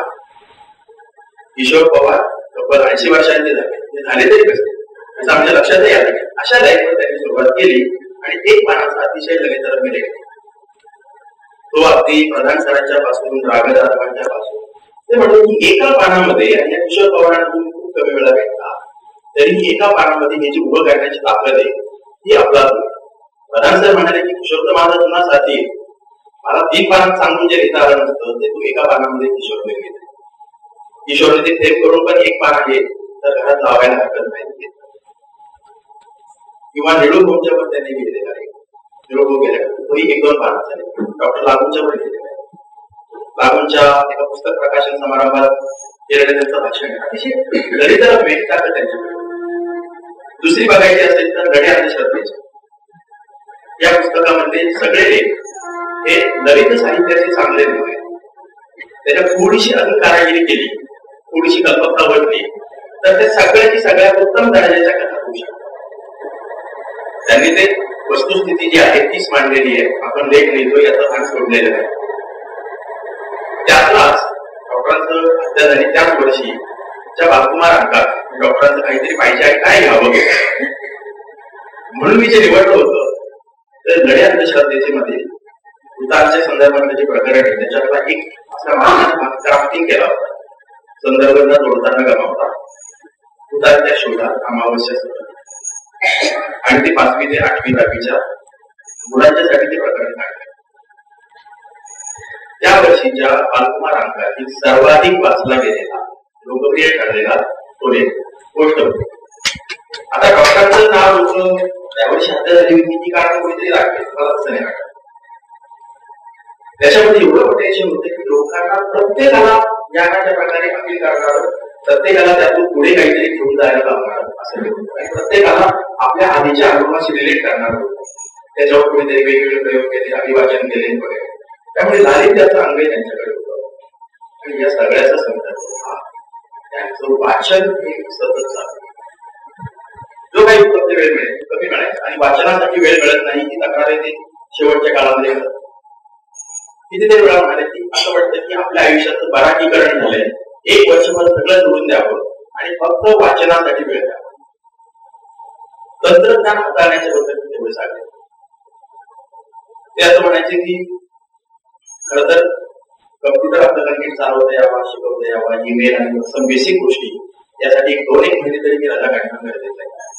किशोर पवार तब्बल ऐंशी वर्षांचे झाले. ते झाले तरी कसे? असं आमच्या लक्षातही आलं. अशा लाईफवर त्यांनी सुरुवात केली आणि एक पानाचा अतिशय ललितरम्य लेख तो अगदी प्रधान सरांच्या पासून रागदारांच्या पासून ते म्हणतो की एका पानामध्ये आणि या किशोर पवारांना तुम्ही खूप कमी वेळा भेटता तरीही एका पानामध्ये हे जी उभं करण्याची ताकद आहे ती आपला प्रधान सर म्हणाले की किशोर माझा जुना साथी मला तीन पानात सांगून जे लिहिता आलं नसतं ते तुम्ही एका पानामध्ये किशोर घेतले. किशोरने ते थेट करून पण एक पान आहे तर घरात लावायला हरकत नाही. किंवा निळू भाऊच्या पण त्यांनी लिहिलेला आहे. निळू भाऊ गेल्या तोही एक दोन पानात झाले. डॉक्टर लागूंच्या पण लिहिलेला लागूंच्या एका पुस्तक प्रकाशन समारंभात केलेलं त्यांचं भाषण अतिशय ललितला भेट टाकत त्यांच्याकडे. दुसरी बघायची असेल तर लढे अंधश्रद्धेचे या पुस्तकामध्ये सगळे लेख हे ललित साहित्याचे चांगले नव्हे त्याच्यात थोडीशी अजून कारागिरी केली थोडीशी कल्पकता वळली तर ते सगळ्याची सगळ्यात उत्तम दर्जाच्या कथा होऊ शकतात. त्यांनी ते वस्तुस्थिती जी आहे तीच मांडलेली आहे. आपण लेख लिहितो याचा भाग सोडलेलं नाही. त्यातलाच डॉक्टरांचं हत्या झाली त्याच वर्षी त्या बालकुमार अंकात डॉक्टरांचं काहीतरी पाहिजे आहे काय घ्यावं? म्हणून मी जे निवडलं होतं तर लढे अंधश्रद्धेचे मध्ये भूतांच्या संदर्भातलं जे प्रकरण आहे त्याच्यातला एक असा क्राफ्टिंग केला होता. संदर्भ न जोडताना गमावता भूतांच्या शोधात अमावस्या आणि ते पाचवी ते आठवी दहावीच्या मुलांच्यासाठी ते प्रकरण काढले. त्या वर्षीच्या बालकुमार अंकातील सर्वाधिक वाचला गेलेला लोकप्रिय ठरलेला तो एक गोष्ट आता डॉक्टरांचं नाव होतं त्यामुळे शांत झाली किती ती कोणीतरी लागते नाही वाटत. त्याच्यामध्ये एवढं पोटेन्शियल होतं की लोकांना प्रत्येकाला ज्या अशा प्रकारे अपील करणार प्रत्येकाला त्यातून पुढे काहीतरी घेऊन जायला लागणार असं आणि प्रत्येकाला आपल्या आधीच्या अनुभवाशी रिलेट करणार होतं. त्याच्यावर कोणीतरी वेगवेगळे प्रयोग केले अभिवाचन केले वगैरे. त्यामुळे लालित्याचं अंग त्यांच्याकडे होतं. आणि या सगळ्याचा संदर्भ हा त्यांचं वाचन हे सतत चालू जो वेळ मिळेल. कमी मिळायचा आणि वाचनासाठी वेळ मिळत नाही ही तक्रार येते शेवटच्या काळामध्ये. कितीतरी वेळा म्हणाले की असं वाटतं की आपल्या आयुष्याचं बराकीकरण झालंय. एक वर्षभर सगळं जोडून द्यावं आणि फक्त वाचनासाठी वेळ द्यावा. तंत्रज्ञान हाताळण्याच्या बद्दल तेवढे सांगले ते असं म्हणायचे की खर तर कम्प्युटर आपल्याला नीट चालवता यावा शिकवता यावा ईमेल आणि बेसिक गोष्टी. यासाठी दोन एक महिने तरी मी रजा काढणं गरजेचं आहे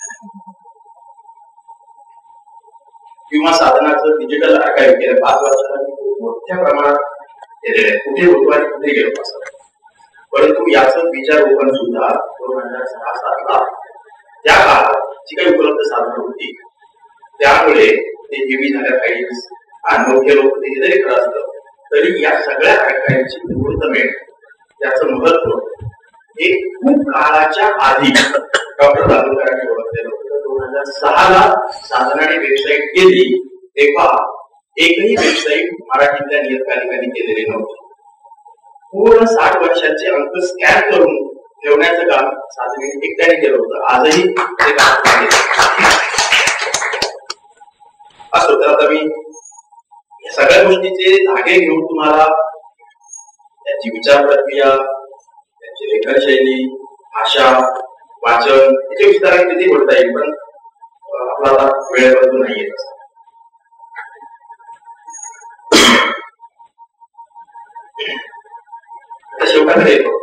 किंवा साधनाचं डिजिटल आर्काईव्ह केलं. पाच वर्षाला मी खूप मोठ्या प्रमाणात केलेलं आहे. कुठे होतो आणि कुठे गेलो असं. परंतु याचं विचारोपण सुद्धा दोन हजार सहा सातला. त्या काळात जी काही उपलब्ध साधनं होती त्यामुळे ते जीवी झाल्या फाईल्स अनोखे लोक ते जरी असलं तरी या सगळ्या प्रकारची मुहूर्तमेढ त्याचं महत्त्व हे खूप काळाच्या आधी डॉक्टर दादोकरांनी ओळखलेलं होतं. दोन हजार सहा ला साधनाने वेबसाईट केली तेव्हा एकही वेबसाईट मराठीतल्या नियतकालिकांनी केलेली नव्हती. पूर्ण साठ वर्षाचे अंक स्कॅन करून ठेवण्याचं काम साधने एकट्याने केलं होतं. आजही ते काम असं तर आता मी सगळ्या गोष्टीचे धागे घेऊन तुम्हाला त्यांची विचार प्रक्रिया त्यांची लेखनशैली भाषा वाचन याचे विस्तार किती बोलता येईल पण आपल्याला वेळेबद्दल नाही येत शेवटाकडे येतो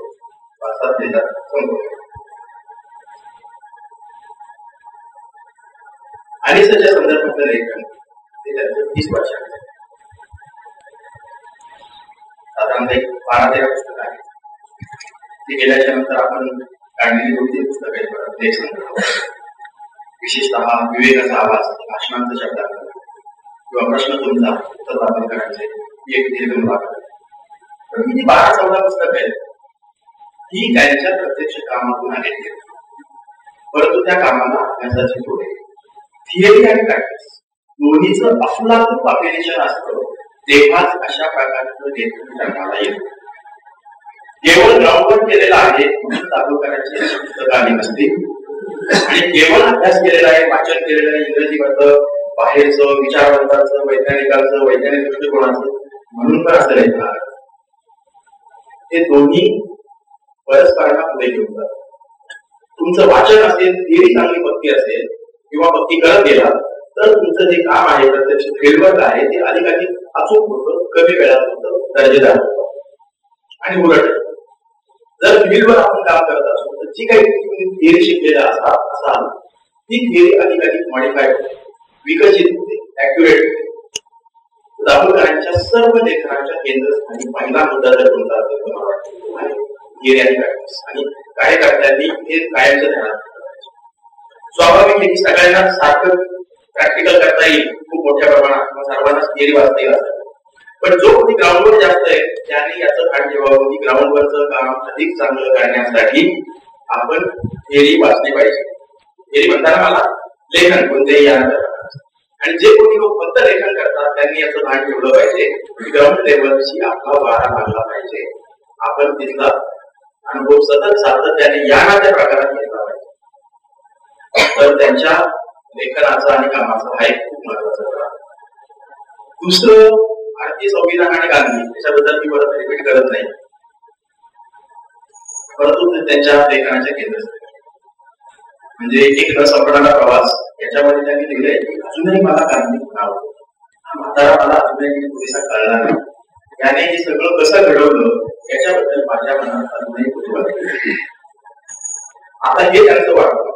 आणि सच्या संदर्भातलं लेखन. ते त्यांचं तीस वर्षात साधारणतः एक बारा तेरा पुस्तक आहे ती गेल्याच्यानंतर आपण काढलेली होती पुस्तक लेख संग्रह. विशेषतः विवेकाचा आवाज भाषणांचा शब्द किंवा प्रश्न तुमचा उत्तर दाखल करायचे एक दीर्घ मुलाखत पण ही बारा चौदा पुस्तक आहेत ही त्यांच्या प्रत्यक्ष कामातून आलेली आहेत परंतु त्या कामाला अभ्यासाची जोडे थिअरी आणि प्रॅक्टिस दोन्हीचं अफलातून कॉम्बिनेशन असतं तेव्हाच अशा प्रकारचं लेखन करण्याला येतं केवळ ग्राउंडवर केलेलं आहे चालू करायची पुस्तकं आली नसते आणि केवळ अभ्यास केलेला आहे वाचन केलेलं आहे इंग्रजी वाचं बाहेरचं विचारवंताचं वैज्ञानिकांचं वैज्ञानिक दृष्टिकोनाचं म्हणून पण असं लिहिणार ते दोन्ही परस्परांना पुढे घेऊन जातात. तुमचं वाचन असेल तेही चांगली पक्की असेल किंवा पक्की करत गेला तर तुमचं जे काम आहे प्रत्यक्ष फील्डवर्क आहे ते अधिकाधिक अचूक होतं कमी वेळात होतं दर्जेदार होतं. आणि उलट जर फील्डवर आपण काम करत असतो जी काही तुम्ही थिअरी शिकलेला असाल ती थिअरी अधिक अधिक मॉडिफाय होते. विकसित होते. ऍक्युरेट होते. दाभोळकरांच्या सर्व लेखनाच्या केंद्रस्थानी पहिला मुद्दा जर कोणता असेल तर मला वाटतं थिअरी आणि प्रॅक्टिस आणि कार्यकर्त्यांनी हे कायमचं ध्यानात स्वाभाविक हे सगळ्यांना सारखं प्रॅक्टिकल करता येईल. खूप मोठ्या प्रमाणात. किंवा सर्वांनाच थिअरी वाचता येईल असं. पण जो कोणी ग्राउंडवर जास्त आहे त्याने याचं भान ठेवावं. की ग्राउंडवरचं काम अधिक चांगलं करण्यासाठी आपण थेरी वाचली पाहिजे. थेरी म्हणताना मला लेखन कोणतेही यानंतर आणि जे कोणी लोक फक्त लेखन करतात त्यांनी याचं भान ठेवलं पाहिजे. ग्राउंड लेवलशी आपला वारा लागला पाहिजे. आपण तिथला अनुभव सतत सातत्याने या नात्या प्रकारात घेतला पाहिजे. तर त्यांच्या लेखनाचा आणि कामाचा हा एक खूप महत्त्वाचा दुसरं भारतीय संविधान आणि गांधी त्याच्याबद्दल मी परत रिपीट करत नाही. परंतु ते त्यांच्या लेखनाच्या केंद्रस्थानी म्हणजे एक न संपणारा प्रवास. याच्यामध्ये त्यांनी लिहिले की अजूनही मला गांधी म्हणावं हा म्हातारा मला अजूनही पुरेसा कळला नाही. त्याने हे सगळं कसं घडवलं याच्याबद्दल माझ्या मनात अजूनही कुतूहल आता हे त्यांचं वाटतं.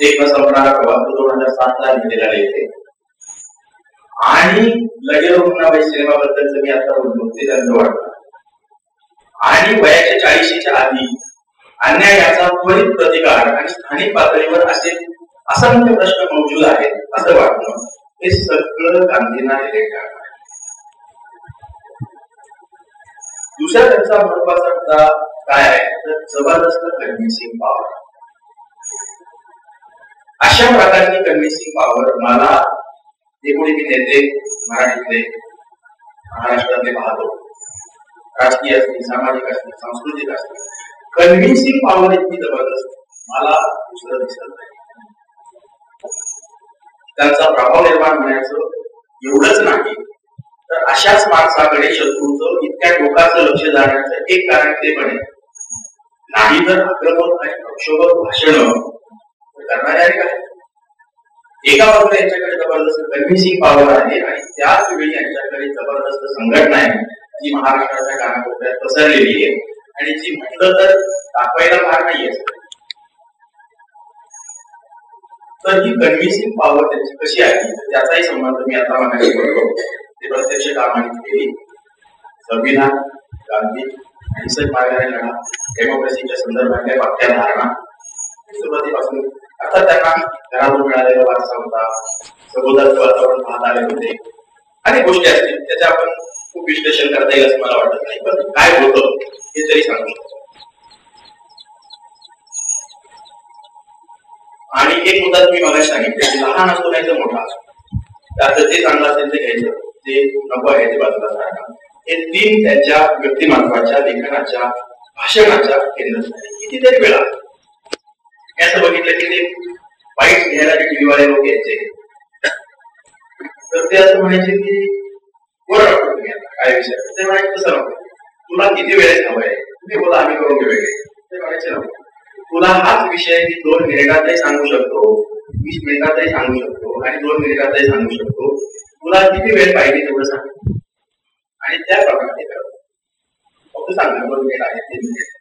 एक न संपणारा प्रवास दोन हजार सात ला लिहिलेला लेख आणि लगेच रुग्णाबाई सिनेमाबद्दलचं मी आता बोललो ते त्यांचं वाटतं. आणि वयाच्या चाळीशीच्या आधी अन्यायाचा त्वरित प्रतिकार आणि स्थानिक पातळीवर असे असंख्य प्रश्न मौजूद आहेत असं वाटणं हे सगळं गांधींना रिलेट आहे. दुसऱ्या त्यांचा महत्त्वाचा मुद्दा काय आहे? तर जबरदस्त कन्व्हिन्सिंग पॉवर अशा प्रकारची कन्व्हिन्सिंग पॉवर मला जे कोणी मी नेते मराठीतले महाराष्ट्रातले पाहतो. राजकीय असतील सामाजिक असतील सांस्कृतिक असतील कन्व्हिन्सिंग पॉवर इतकी जबरदस्त मला दुसरं दिसत नाही. त्यांचा प्रभाव निर्माण होण्याचं एवढंच नाही. तर अशाच माणसाकडे शत्रूचं इतक्या टोकाचं लक्ष जाण्याचं एक कारण ते पण नाही तर आक्रमक आणि प्रक्षोभक भाषण करणारे काय एका बाजूला यांच्याकडे जबरदस्त कन्व्हिन्सिंग पॉवर आहे आणि त्याच वेळी यांच्याकडे जबरदस्त संघटना आहे. जी महाराष्ट्राच्या कानाकोपऱ्यात पसरलेली आहे. आणि जी म्हटलं तर दाखवायला फार नाहीये. तर ही कन्व्हिन्सिंग पॉवर त्यांची कशी आहे त्याचाही संबंध मी आता मागायला करतो ते प्रत्यक्ष कामाने केली संविधान गांधी हिंसक मार्गाने लढा डेमोक्रेसीच्या संदर्भातल्या वाक्या धारणा. सुरुवातीपासून आता त्यांना घरातून मिळालेला वारसा होता. सभोवतालचं वातावरण पाहत आले होते. अनेक गोष्टी असतील त्याच्या आपण खूप विश्लेषण करता येईल असं मला वाटत नाही. पण काय होतं हे तरी सांगू शकतो. आणि एक मुद्दा तुम्ही मला सांगितले की लहान असतो नाही तर मोठा त्याचं जे चांगलं असेल ते घ्यायचं जे नको आहे ते बाजूला सारखा. हे तीन त्यांच्या व्यक्तिमत्वाच्या लेखनाच्या भाषणाच्या केंद्रस्थानी कितीतरी वेळा असं बघितलं की ते वाईट घ्यायला ते टीव्हीवाले लोक यायचे. तर ते असं म्हणायचे की बरं काय विषय ते म्हणायचे तसं नको. तुला किती वेळेस हवंय? तुम्ही बोला आम्ही करून घेऊ ते म्हणायचे नको तुला हाच विषय मी दोन मिनिटातही सांगू शकतो वीस मिनिटातही सांगू शकतो आणि दोन मिनिटातही सांगू शकतो. तुला किती वेळ पाहिजे तेवढं सांग. आणि त्याप्रमाणे करतो फक्त सांगणार दोन मिनिट आहे तीन मिनिट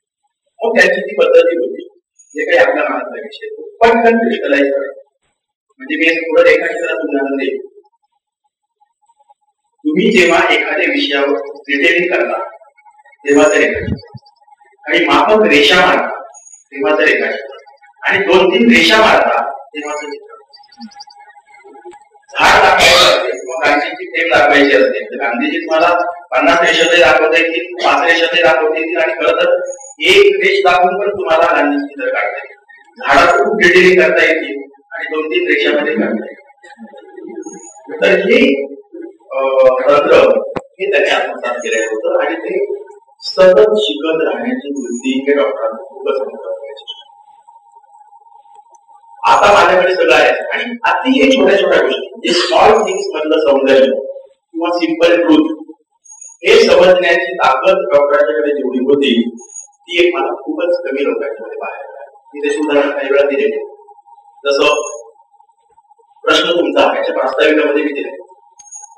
मग त्यांची ती पद्धती होती. जे काही आपल्या मनातला विषय पटकन क्रिस्टलाइज म्हणजे मी पुढे रेखाचित्रात तुम्हाला देईल तुम्ही जेव्हा एखाद्या विषयावर डिटेलिंग करता तेव्हा ते रेखाचित्र. आणि माफक रेषा मारता तेव्हाच रेखाचित्र. आणि दोन तीन रेषा मारता तेव्हा चित्र. झाड दाखवायचं असते किंवा गांधीची टेप दाखवायची असते. तर गांधीजी तुम्हाला पन्नास रेषातही दाखवता येतील पाच रेषातही दाखवता येतील आणि खरं तर एक रेष दाखवून पण तुम्हाला गांधी चित्र काढता येईल. झाडात खूप डिटेलिंग करता येतील आणि दोन तीन रेषामध्ये काढता येईल. तर हे तंत्र हे त्यांनी आत्मसात केलेलं होतं आणि ते सतत शिकत राहण्याची वृत्ती हे डॉक्टरांना खूपच महत्वाची आता माझ्याकडे सगळं आहे. आणि अति हे छोट्या छोट्या गोष्टी जे स्मॉल थिंग्स मधलं सौंदर्य किंवा सिंपल ट्रूथ हे समजण्याची ताकद डॉक्टरांच्याकडे जेवढी होती ती एक मला खूपच कमी लोकांच्या मध्ये बाहेर मी त्याची उदाहरण काही वेळा दिले जसं प्रश्न तुमचा याच्या प्रास्ताविकामध्ये मी दिले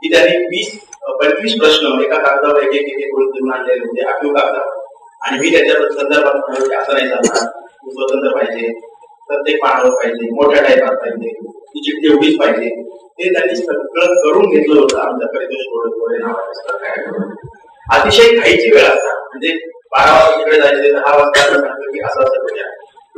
की त्यांनी वीस पंचवीस प्रश्न एका कागदावर एक एक एक देऊन आणलेले होते. आठवी कागदावर आणि मी त्याच्या संदर्भात की असं नाही चालणार स्वतंत्र पाहिजे. प्रत्येक पानावर पाहिजे. मोठ्या टाईपात पाहिजे. ती चिठ्ठी एवढीच पाहिजे. ते त्यांनी सगळं करून घेतलं होतं. आमच्या परितोष थोडे नावाच्या अतिशय घाईची वेळ असतात म्हणजे बारा वाजता तिकडे जायचे दहा वाजता सांगतो की असं असं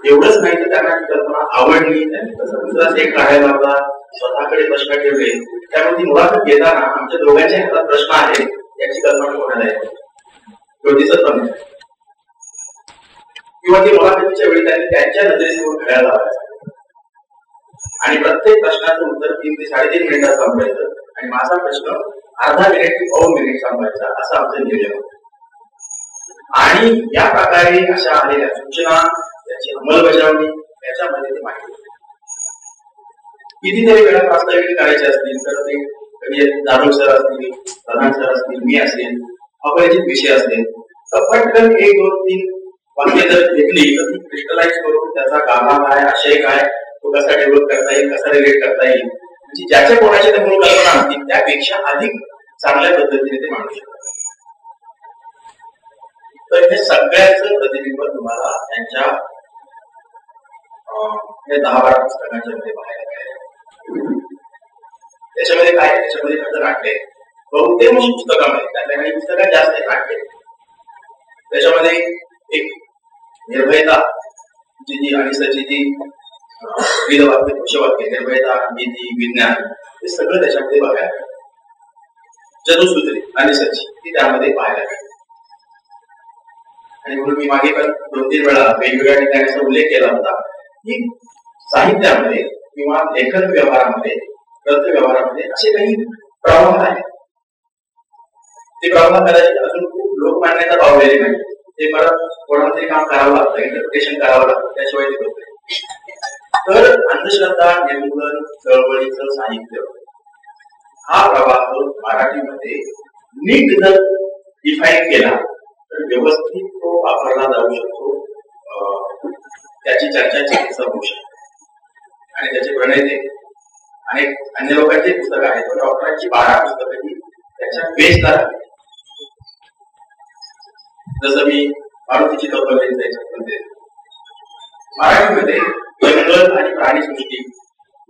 एवढंच नाही तर त्यांना कल्पना आवडली. त्यांनी तसं दुसरा एक काढायला होता स्वतःकडे प्रश्न ठेवले. त्यामुळे ती मुलाखत घेताना आमच्या दोघांच्या हातात प्रश्न आहे याची कल्पना कोणाला येते दिसत पण किंवा ती मुलाखतीच्या वेळी त्यांनी त्यांच्या नजरेसमोर घड्याळ लावायचं आणि प्रत्येक प्रश्नाचं उत्तर तीन ते साडेतीन मिनिटात सांगायचं आणि माझा प्रश्न अर्धा मिनिट ते पाऊन मिनिट सांगायचा असं आमचं नियोजन होतं. आणि या प्रकारे अशा आलेल्या सूचना त्याची अंमलबजावणी त्याच्यामध्ये ते माहिती कितीतरी वेळा प्रास्ताविक करायचे असतील तर ते कधी जाधव सर असतील प्रधान सर असतील मी असेल अपरिचित विषय असतील तर पटकन एक दोन तीन वाक्य जर घेतली तर ती क्रिस्टलाइज करून त्याचा गाभा काय आशय काय तो कसा डेव्हलप करता येईल कसा रिलेट करता येईल म्हणजे ज्याच्या कोणाच्या मूळ कल्पना असतील त्यापेक्षा अधिक चांगल्या पद्धतीने ते मांडू शकतात. तर हे सगळ्याच प्रतिबिंब तुम्हाला त्यांच्या हे दहा बारा पुस्तकांच्या मध्ये पाहायला मिळेल. त्याच्यामध्ये काय त्याच्यामध्ये फक्त नाट्य बहुतेक पुस्तकामध्ये त्यातल्या काही पुस्तकात जास्त नाट्य त्याच्यामध्ये एक निर्भयता जी जी आणि जी विविध वाक्य निर्भयता नीती विज्ञान हे सगळं त्याच्यामध्ये बघायला जनुसूत्री आणि सची ती त्यामध्ये पाहायला मिळते. आणि म्हणून मी मागे पण दोन तीन वेळा वेगवेगळ्या ठिकाणी उल्लेख केला होता की साहित्यामध्ये किंवा लेखन व्यवहारामध्ये ग्रंथ व्यवहारामध्ये असे काही प्रवाह आहेत. ते प्रवाह कदाचित अजून खूप लोकमान्यता पावलेले नाही ते परत कोणाला तरी काम करावं लागतं इंटरप्रिटेशन करावं लागतं त्याशिवाय ते होत तर अंधश्रद्धा निर्मूलन चळवळीचं साहित्य हा प्रवाह मराठीमध्ये नीट जर डिफाईन केला तर व्यवस्थित तो वापरला जाऊ शकतो. त्याची चर्चा चिकित्सा होऊ शकते. आणि त्याचे प्रणयते अनेक अन्य लोकांचे पुस्तक आहेत पण डॉक्टरांची बारा पुस्तकं ही त्याच्या बेसला जसं मी मारुतीची तत्वज्ञान त्याच्यात मराठीमध्ये जंगल आणि प्राणी सृष्टी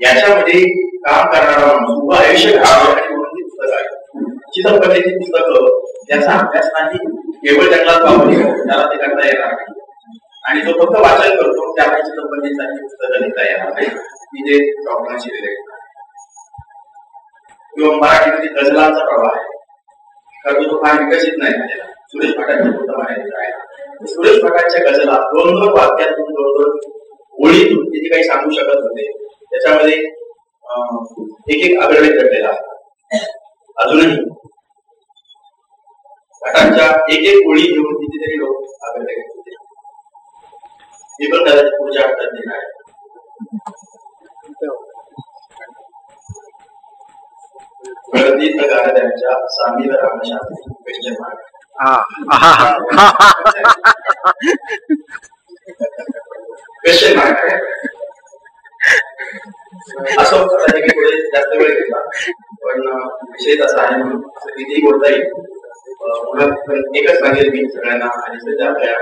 याच्यामध्ये काम करणारा माणूस उभं आयुष्य आणि म्हणून पुस्तक आहे चित्रपटाची पुस्तकं त्याचा अभ्यास नाही केवळ जंगलात वापरली त्याला ते करता येणार नाही. आणि जो फक्त वाचन करतो त्याला संबंधित पुस्तकं लिहिता येणार नाही. की जे डॉक्टरांशी किंवा मराठीमध्ये गजलांचा प्रभाव आहे. कारण तो फार विकसित नाही. झालेला सुरेश भटांच्या आहे. सुरेश भटांच्या गजला दोन दोन वाक्यातून दोन दोन ओळीतून ते काही सांगू शकत होते त्याच्यामध्ये एक एक आग्रह घडलेला अजूनही. भटांच्या एक एक ओळी घेऊन कितीतरी लोक आग्रह घेत होते हे पण कदाचित पुढच्या आठवड्यात देणार आहे. क्वेश्चन मार्क आहे असं पुढे जास्त वेळ घेतला पण विषय तसा आहे म्हणून कितीही बोलता येईल एकच सांगेल मी सगळ्यांना आणि सध्या आपल्या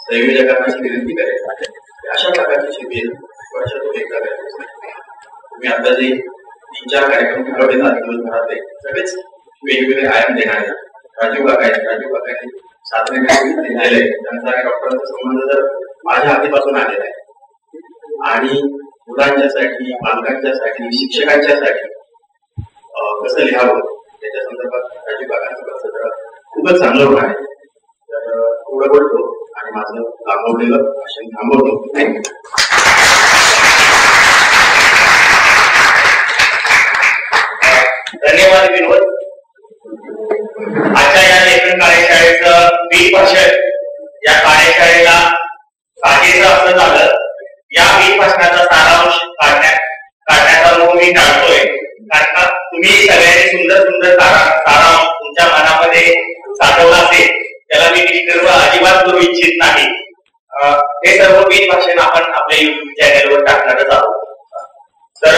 संयोजकांना विनंती करेल अशा प्रकारची शिबिर वर्षातून एकदा तुम्ही आता जे तीन चार कार्यक्रम ठरवले ना दिवसभरातले सगळेच वेगवेगळे आयाम देणार. राजीव काका आहेत राजीव काकांनी साधने दिलेले आहे. त्यांचा आणि डॉक्टरांचा संबंध जर माझ्या हातीपासून आलेला आहे. आणि मुलांच्यासाठी पालकांच्यासाठी शिक्षकांच्यासाठी कसं लिहावं त्याच्या संदर्भात राजीव काकांचं सत्र खूपच चांगलं होणार आहे तर एवढं बोलतो. आणि माझं लांबवलेलं भाषण थांबवलं थँक्यू धन्यवाद विनोद. आजच्या या लेखन कार्यशाळेचं बी भाषण या कार्यशाळेला साजेचं असं झालं या बी भाषणाचा सारांश सर्व अजिबात करू इच्छित नाही. हे सर्व बिन भाषण आपण आपल्या युट्यूब चॅनेलवर टाकणारच आहोत. तर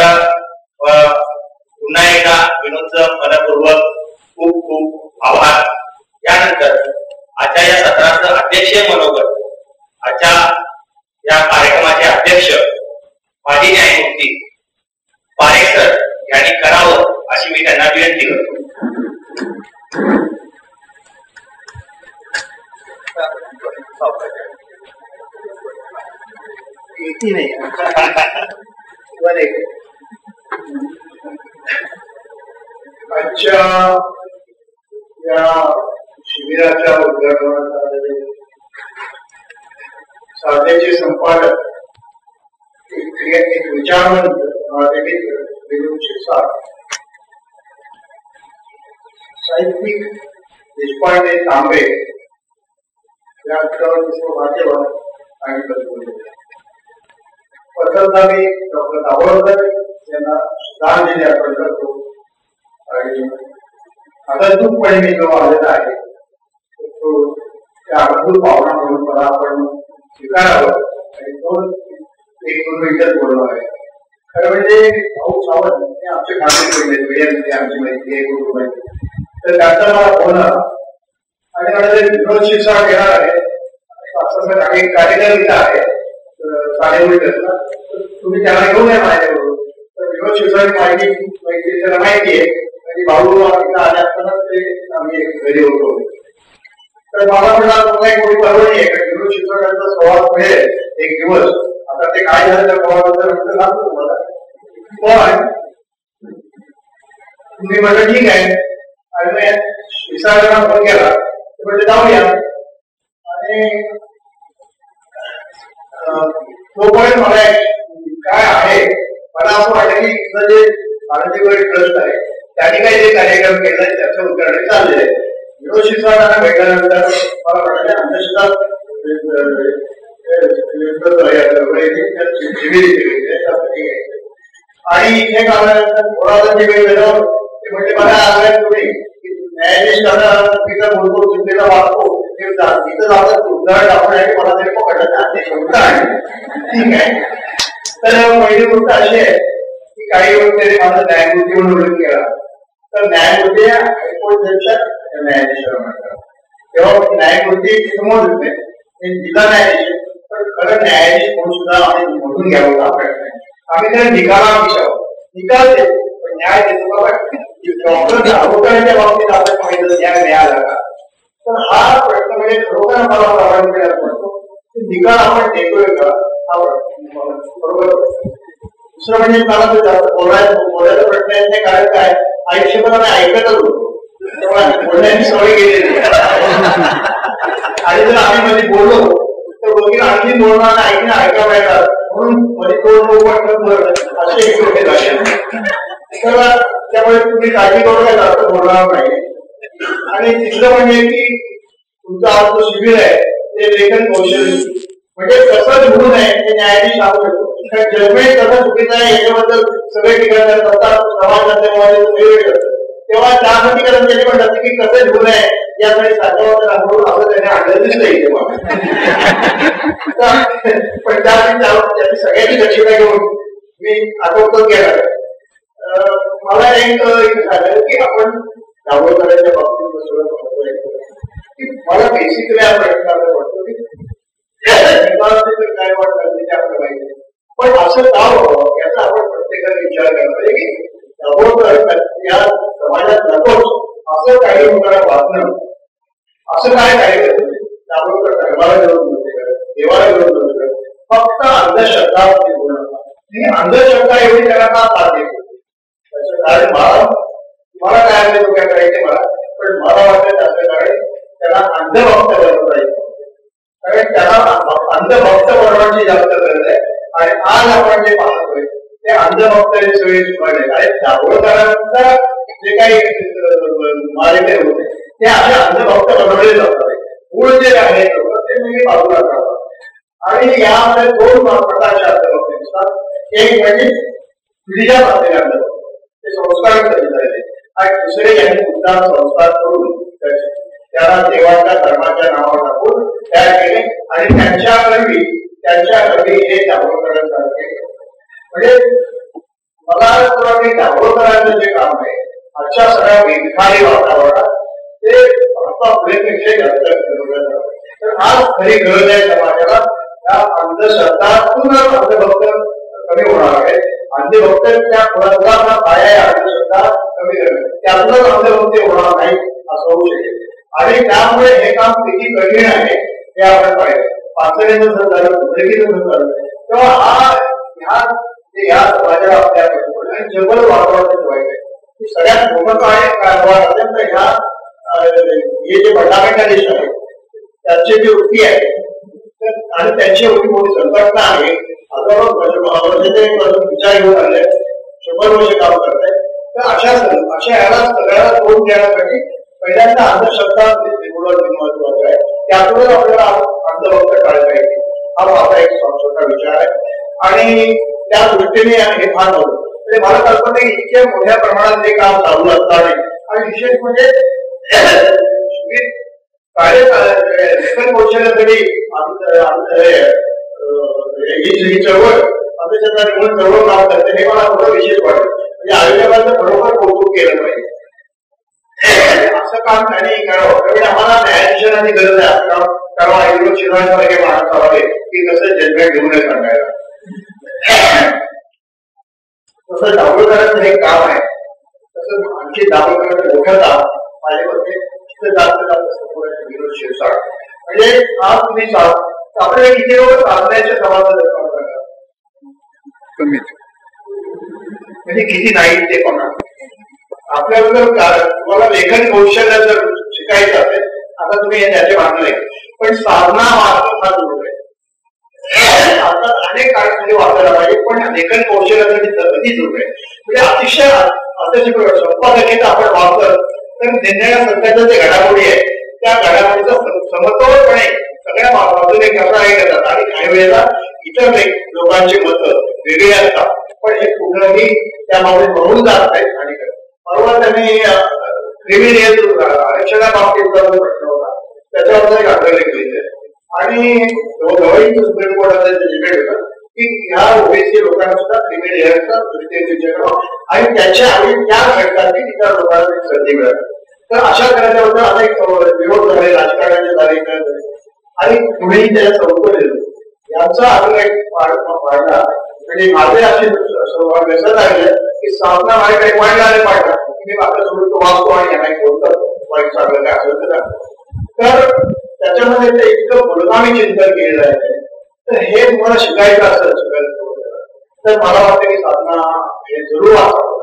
एक विचारवंत विनोद शिरसाट. साहित्यिक देशपांडे तांबे या माध्यमात आणि पत्रकारिता डॉक्टर दाभोळकर यांना श्रद्धांजली अर्पण करतो. आणि मी जो आलेला आहे. तो त्या अद्भुत पाहुणा म्हणून मला आपण स्वीकारावं आणि एक दोन मिनिटच बोलणार आहे. खरं म्हणजे भाऊ सावंत हे आमचे कामे पडले आमची माहिती आहे कुटुंब माहिती तर त्याचं मला बोलणं आणि मला ते विनोद शिक्षण घेणार आहे काही कार्यक्रम आहे आहे शाळेमध्ये तुम्ही त्याला घेऊन या माझ्याबरोबर तर विरोध शिक्षण माहिती माहिती त्याला माहिती आहे. आणि भाऊ आम्ही आल्या असताना ते आम्ही घरी होतो तर मला म्हणला तुम्हाला एक कोणी परवडी आहे कारण विनोद शिक्षकांचा स्वभाव मिळेल एक दिवस. आता ते काय झालं त्या प्रवासाचं सांगतो तुम्हाला. पण तुम्ही म्हटलं ठीक आहे. आणि विसाव्यांना फोन केला. ते म्हणजे जाऊया. आणि तोपर्यंत मला काय आहे मला असं वाटतं की इथलं जे भारतीय ट्रस्ट आहे त्यांनी काही जे कार्यक्रम केला त्याचं उद्घाटन चाललेलं आहे. विनोद भेटल्यानंतर मला वाटतं आणि इथे काढल्यानंतर थोडासा जे वेळ ते म्हणजे मला आलं तुम्ही न्यायाधीश तिथं बोलतो चिंतेला वाचतो तिथं जातं उदाहरण आपण मला तरी पकडलं ठीक आहे? तर पहिली गोष्ट अशी आहे की काही तरी माझा न्यायमूर्ती म्हणून केला तर न्यायमूर्ती हायकोर्टच्या न्यायाधीशाला म्हणतात. तेव्हा न्यायमूर्ती समोर येते जिल्हा न्यायाधीश पण खरं न्यायाधीश म्हणून सुद्धा आम्ही निवडून घ्यावं हा प्रश्न आहे. आम्ही त्याला निकाला विचारू निकाल देतो पण न्याय देतो का डॉक्टर आरोग्याच्या बाबतीत आपण पाहिलं न्याय मिळाला का? तर हा प्रश्न म्हणजे खरोखर मला प्रामाणिकपणे पडतो निकाल आपण देतोय का? हा बरोबर? दुसरं म्हणजे मला तो जास्त बोलायचं बोलायचा प्रश्न आहे कारण काय? आयुष्यभर आम्ही ऐकतच होतो. तेव्हा बोलण्याची सवय गेलेली आणि जर आम्ही मध्ये बोललो तर दोघी आणखी बोलणार ऐकणं ऐका पाहिजे म्हणून मध्ये दोन लोक असे एक मोठे तर त्यामुळे तुम्ही काळजी करू काय जास्त बोलणार नाही आणि तिसरं म्हणजे की तुमचं आज जो शिबिर आहे ते लेखन कौशल्य म्हणजे कसं लिहू नये ते न्यायाधीश सांगू शकतो जजमेंट कसं चुकीचं आहे याच्याबद्दल सगळे ठिकाण करतात समाज तेव्हा त्यासाठी कारण त्यांनी म्हणतात की कसं लिहू नये यासाठी साधवाचा अनुभव असं त्याने आणलं नाही तेव्हा पण त्यासाठी सगळ्याची दक्षता घेऊन मी आठवतो गेला मला एक झालं की आपण दाभोळकरांच्या बाबतीत की मला बेसिकली आपण प्रश्न वाटतो की काय वाटतं ते आपल्याला माहिती पण असं का व्हावं याचा आपण प्रत्येकाने विचार केला पाहिजे की या समाजात नकोच असं काही लोकांना वाचणं असं काय काय दाभोळकर धर्माला जाऊन नव्हते देवाला जाऊन नव्हते फक्त अंधश्रद्धा बोलणं अंधश्रद्धा एवढी त्याला का साथ त्याचं कारण मला तुम्हाला काय आले काय करायचे मला पण मला वाटत असं कारण त्याला अंधभक्त बनवता पाहिजे कारण त्याला अंधभक्त बनवण्याची जास्त गरज आहे. आणि आज आपण जे पाहतोय ते अंधभक्ताचे सगळे सुधारले आणि दाभोळकरांचा जे काही मारिते होते ते असे अंधभक्त बनवले जातात. मूळ जे आहे ते म्हणजे बाजूला करतात आणि यामध्ये दोन प्रकारचे अंधभक्त दिसतात. एक म्हणजे पिढीच्या बाबतीत अंधभक्त. ते संस्कार झाले आणि दुसरे यांनी मुद्दाम संस्कार करून त्याला देवाच्या धर्माच्या नावावर टाकून तयार केले. आणि त्यांच्या करवी त्यांच्या करवी हे दाभोळकरांसारखे म्हणजे मला असं वाटतं दाभोळकरांचं जे काम आहे, आजच्या सगळ्या वेगखारी वातावरणात, ते पुढेपेक्षा जास्त तर आज खरी गरज आहे समाजाला त्या अंधश्रद्धा, पूर्ण अंधभक्त कमी होणार आहे. अंधभक्त त्या काय आहे, अंधश्रद्धा कमी करणे त्यातूनच अंधभक्ती होणार नाही, असं होऊ शकेल. आणि त्यामुळे हे काम किती कठीण आहे हे आपण पाहिजे पाचडीचं झालं झालं, तेव्हा हा ह्या ते या समाजाला आपल्या आणि जंगल वाढवायचं वाईट आहे. की सगळ्यात मोठं काय कारभार अत्यंत ह्या हे जे फंडामेंटलिस्ट आहे त्यांची जी वृत्ती आहे आणि त्यांची एवढी मोठी संघटना आहे हजारो म्हणजे वर्षाचे विचार घेऊन आले शंभर वर्ष काम करत आहे तर अशा अशा याला सगळ्याला तोंड देण्यासाठी पहिल्यांदा अंधश्रद्धा निर्मूलन महत्वाचं आहे. त्यातूनच आपल्याला अंधभक्त काढता येते हा माझा एक छोटा विचार आहे. आणि त्या दृष्टीने हे फार होतं म्हणजे मला कल्पना आहे इतक्या मोठ्या प्रमाणात ते काम चालू असताना आणि विशेष म्हणजे लेखन कौशल्यासाठी म्हणजे ही चळवळ अभ्यासाचा निवडून चळवळ काम करते हे मला थोडं विशेष वाटतं. म्हणजे आयोजकांचं बरोबर कौतुक केलं पाहिजे. असं काम त्यांनी करावं. त्यामुळे आम्हाला न्यायाधीशांची गरज आहे. असं काम करावं आयुर्वेद शिवायसारखे माणूस हवे की कसं जजमेंट घेऊन नये सांगायला. तसं दाभोळकरांचं हे काम आहे तसं आणखी दाभोळकरांचं मोठं काम माझ्या मते जास्त विरोध शिरसाट म्हणजे आज तुम्ही आपल्याला किती लोक साधण्याच्या समाजात म्हणजे किती नाही ते पण आपल्याला जर तुम्हाला लेखन कौशल्य जर शिकायचं असेल आता तुम्ही हे त्याचे मागणार पण साधना मार्ग हा जरूर आहे. आता अनेक काळामध्ये वापरायला पाहिजे पण लेखन कौशल्यासाठी कधी जरूर म्हणजे अतिशय अतिशय संपादकीचा आपण वापर तर निर्णया सध्याच्या जे घडामोडी आहे त्या घडामोडीचा समतोलपणे सगळ्या बाजूने करता आहे करतात आणि काही वेळेला इतर लोकांची मतं वेगळी असतात. पण हे कुठलंही त्यामध्ये बघून जात नाही आणि परवा त्यांनी क्रिमिनियल आरक्षणाबाबतीत प्रश्न होता. त्याच्यावर एक आग्रह केले आणि सुप्रीम कोर्टाचा जजमेंट होता की ह्या ओबीसी लोकांना सुद्धा क्रिमिनियलचा आणि त्याच्या आणि त्या घटकांनी इतर लोकांना संधी मिळाली. तर अशा करायच्या करायच्याबद्दल अनेक विरोध झाले राजकारणाचे झाले? आणि पुढेही त्याच्या चौकशी यांचा आग्रह पाडला म्हणजे माझे असे व्यसन लागले की सामना माझ्या काही वाढला आणि पाडला मी माझ्या सोडून वाचतो आणि यांना बोलतात वाईट चांगलं काय असेल तर त्याच्यामध्ये ते इतकं मुलगामी चिंतन केलेलं आहे. तर हे तुम्हाला शिकायचं असं शिकायचं तर मला वाटतं की साधना हे जरूर वाचावं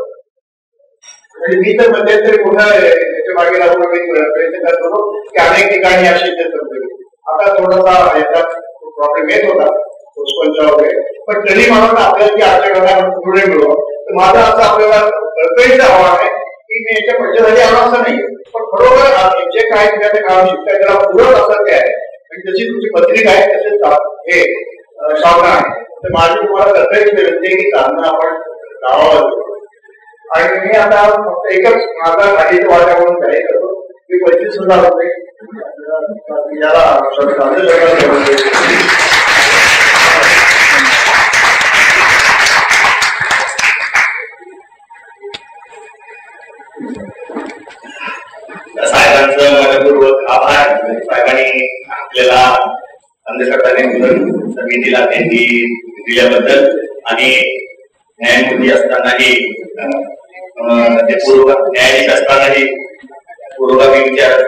म्हणजे मी तर मध्यंतरी पुन्हा त्याच्यामागे लागून प्रयत्न करतो की अनेक ठिकाणी अशी आता थोडासा याचा प्रॉब्लेम येत होता वगैरे. पण तरी मला आपल्याला की आजच्या घरात पुढे मिळवा तर माझं असं आपल्याला कळकळीचं आव्हान आहे की मी याच्या पैशासाठी आलो असं नाही पण खरोखर जे काय तुम्ही काम शिकताय त्याला पूरक असं काय आहे? आणि जशी तुमची पत्रिका आहे तसेच हे साधना आहे. तर माझी तुम्हाला कळकळीची विनंती आहे की साधना आपण गावावर आणि मी आता फक्त एकच माझा काही वाट्यावरून म्हणून जाहीर करतो. मी पंचवीस हजार रुपये याला आभार. साहेबांनी आपल्याला अंधश्रद्धाने समितीला त्यांनी दिल्याबद्दल आणि न्यायमूर्ती असतानाही ते पूर्व न्यायाधीश असतानाही पुरोगामी विचार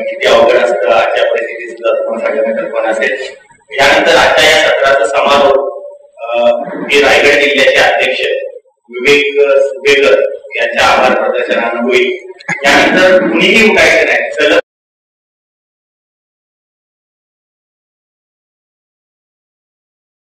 किती अवघड असतं आजच्या परिस्थितीत सुद्धा तुम्हाला सगळ्यांना कल्पना असेल? यानंतर आजच्या या सत्राचा समारोप हे रायगड जिल्ह्याचे अध्यक्ष विवेक सुबेकर यांच्या आभार प्रदर्शनानं होईल. त्यानंतर कुणीही उठायचं नाही.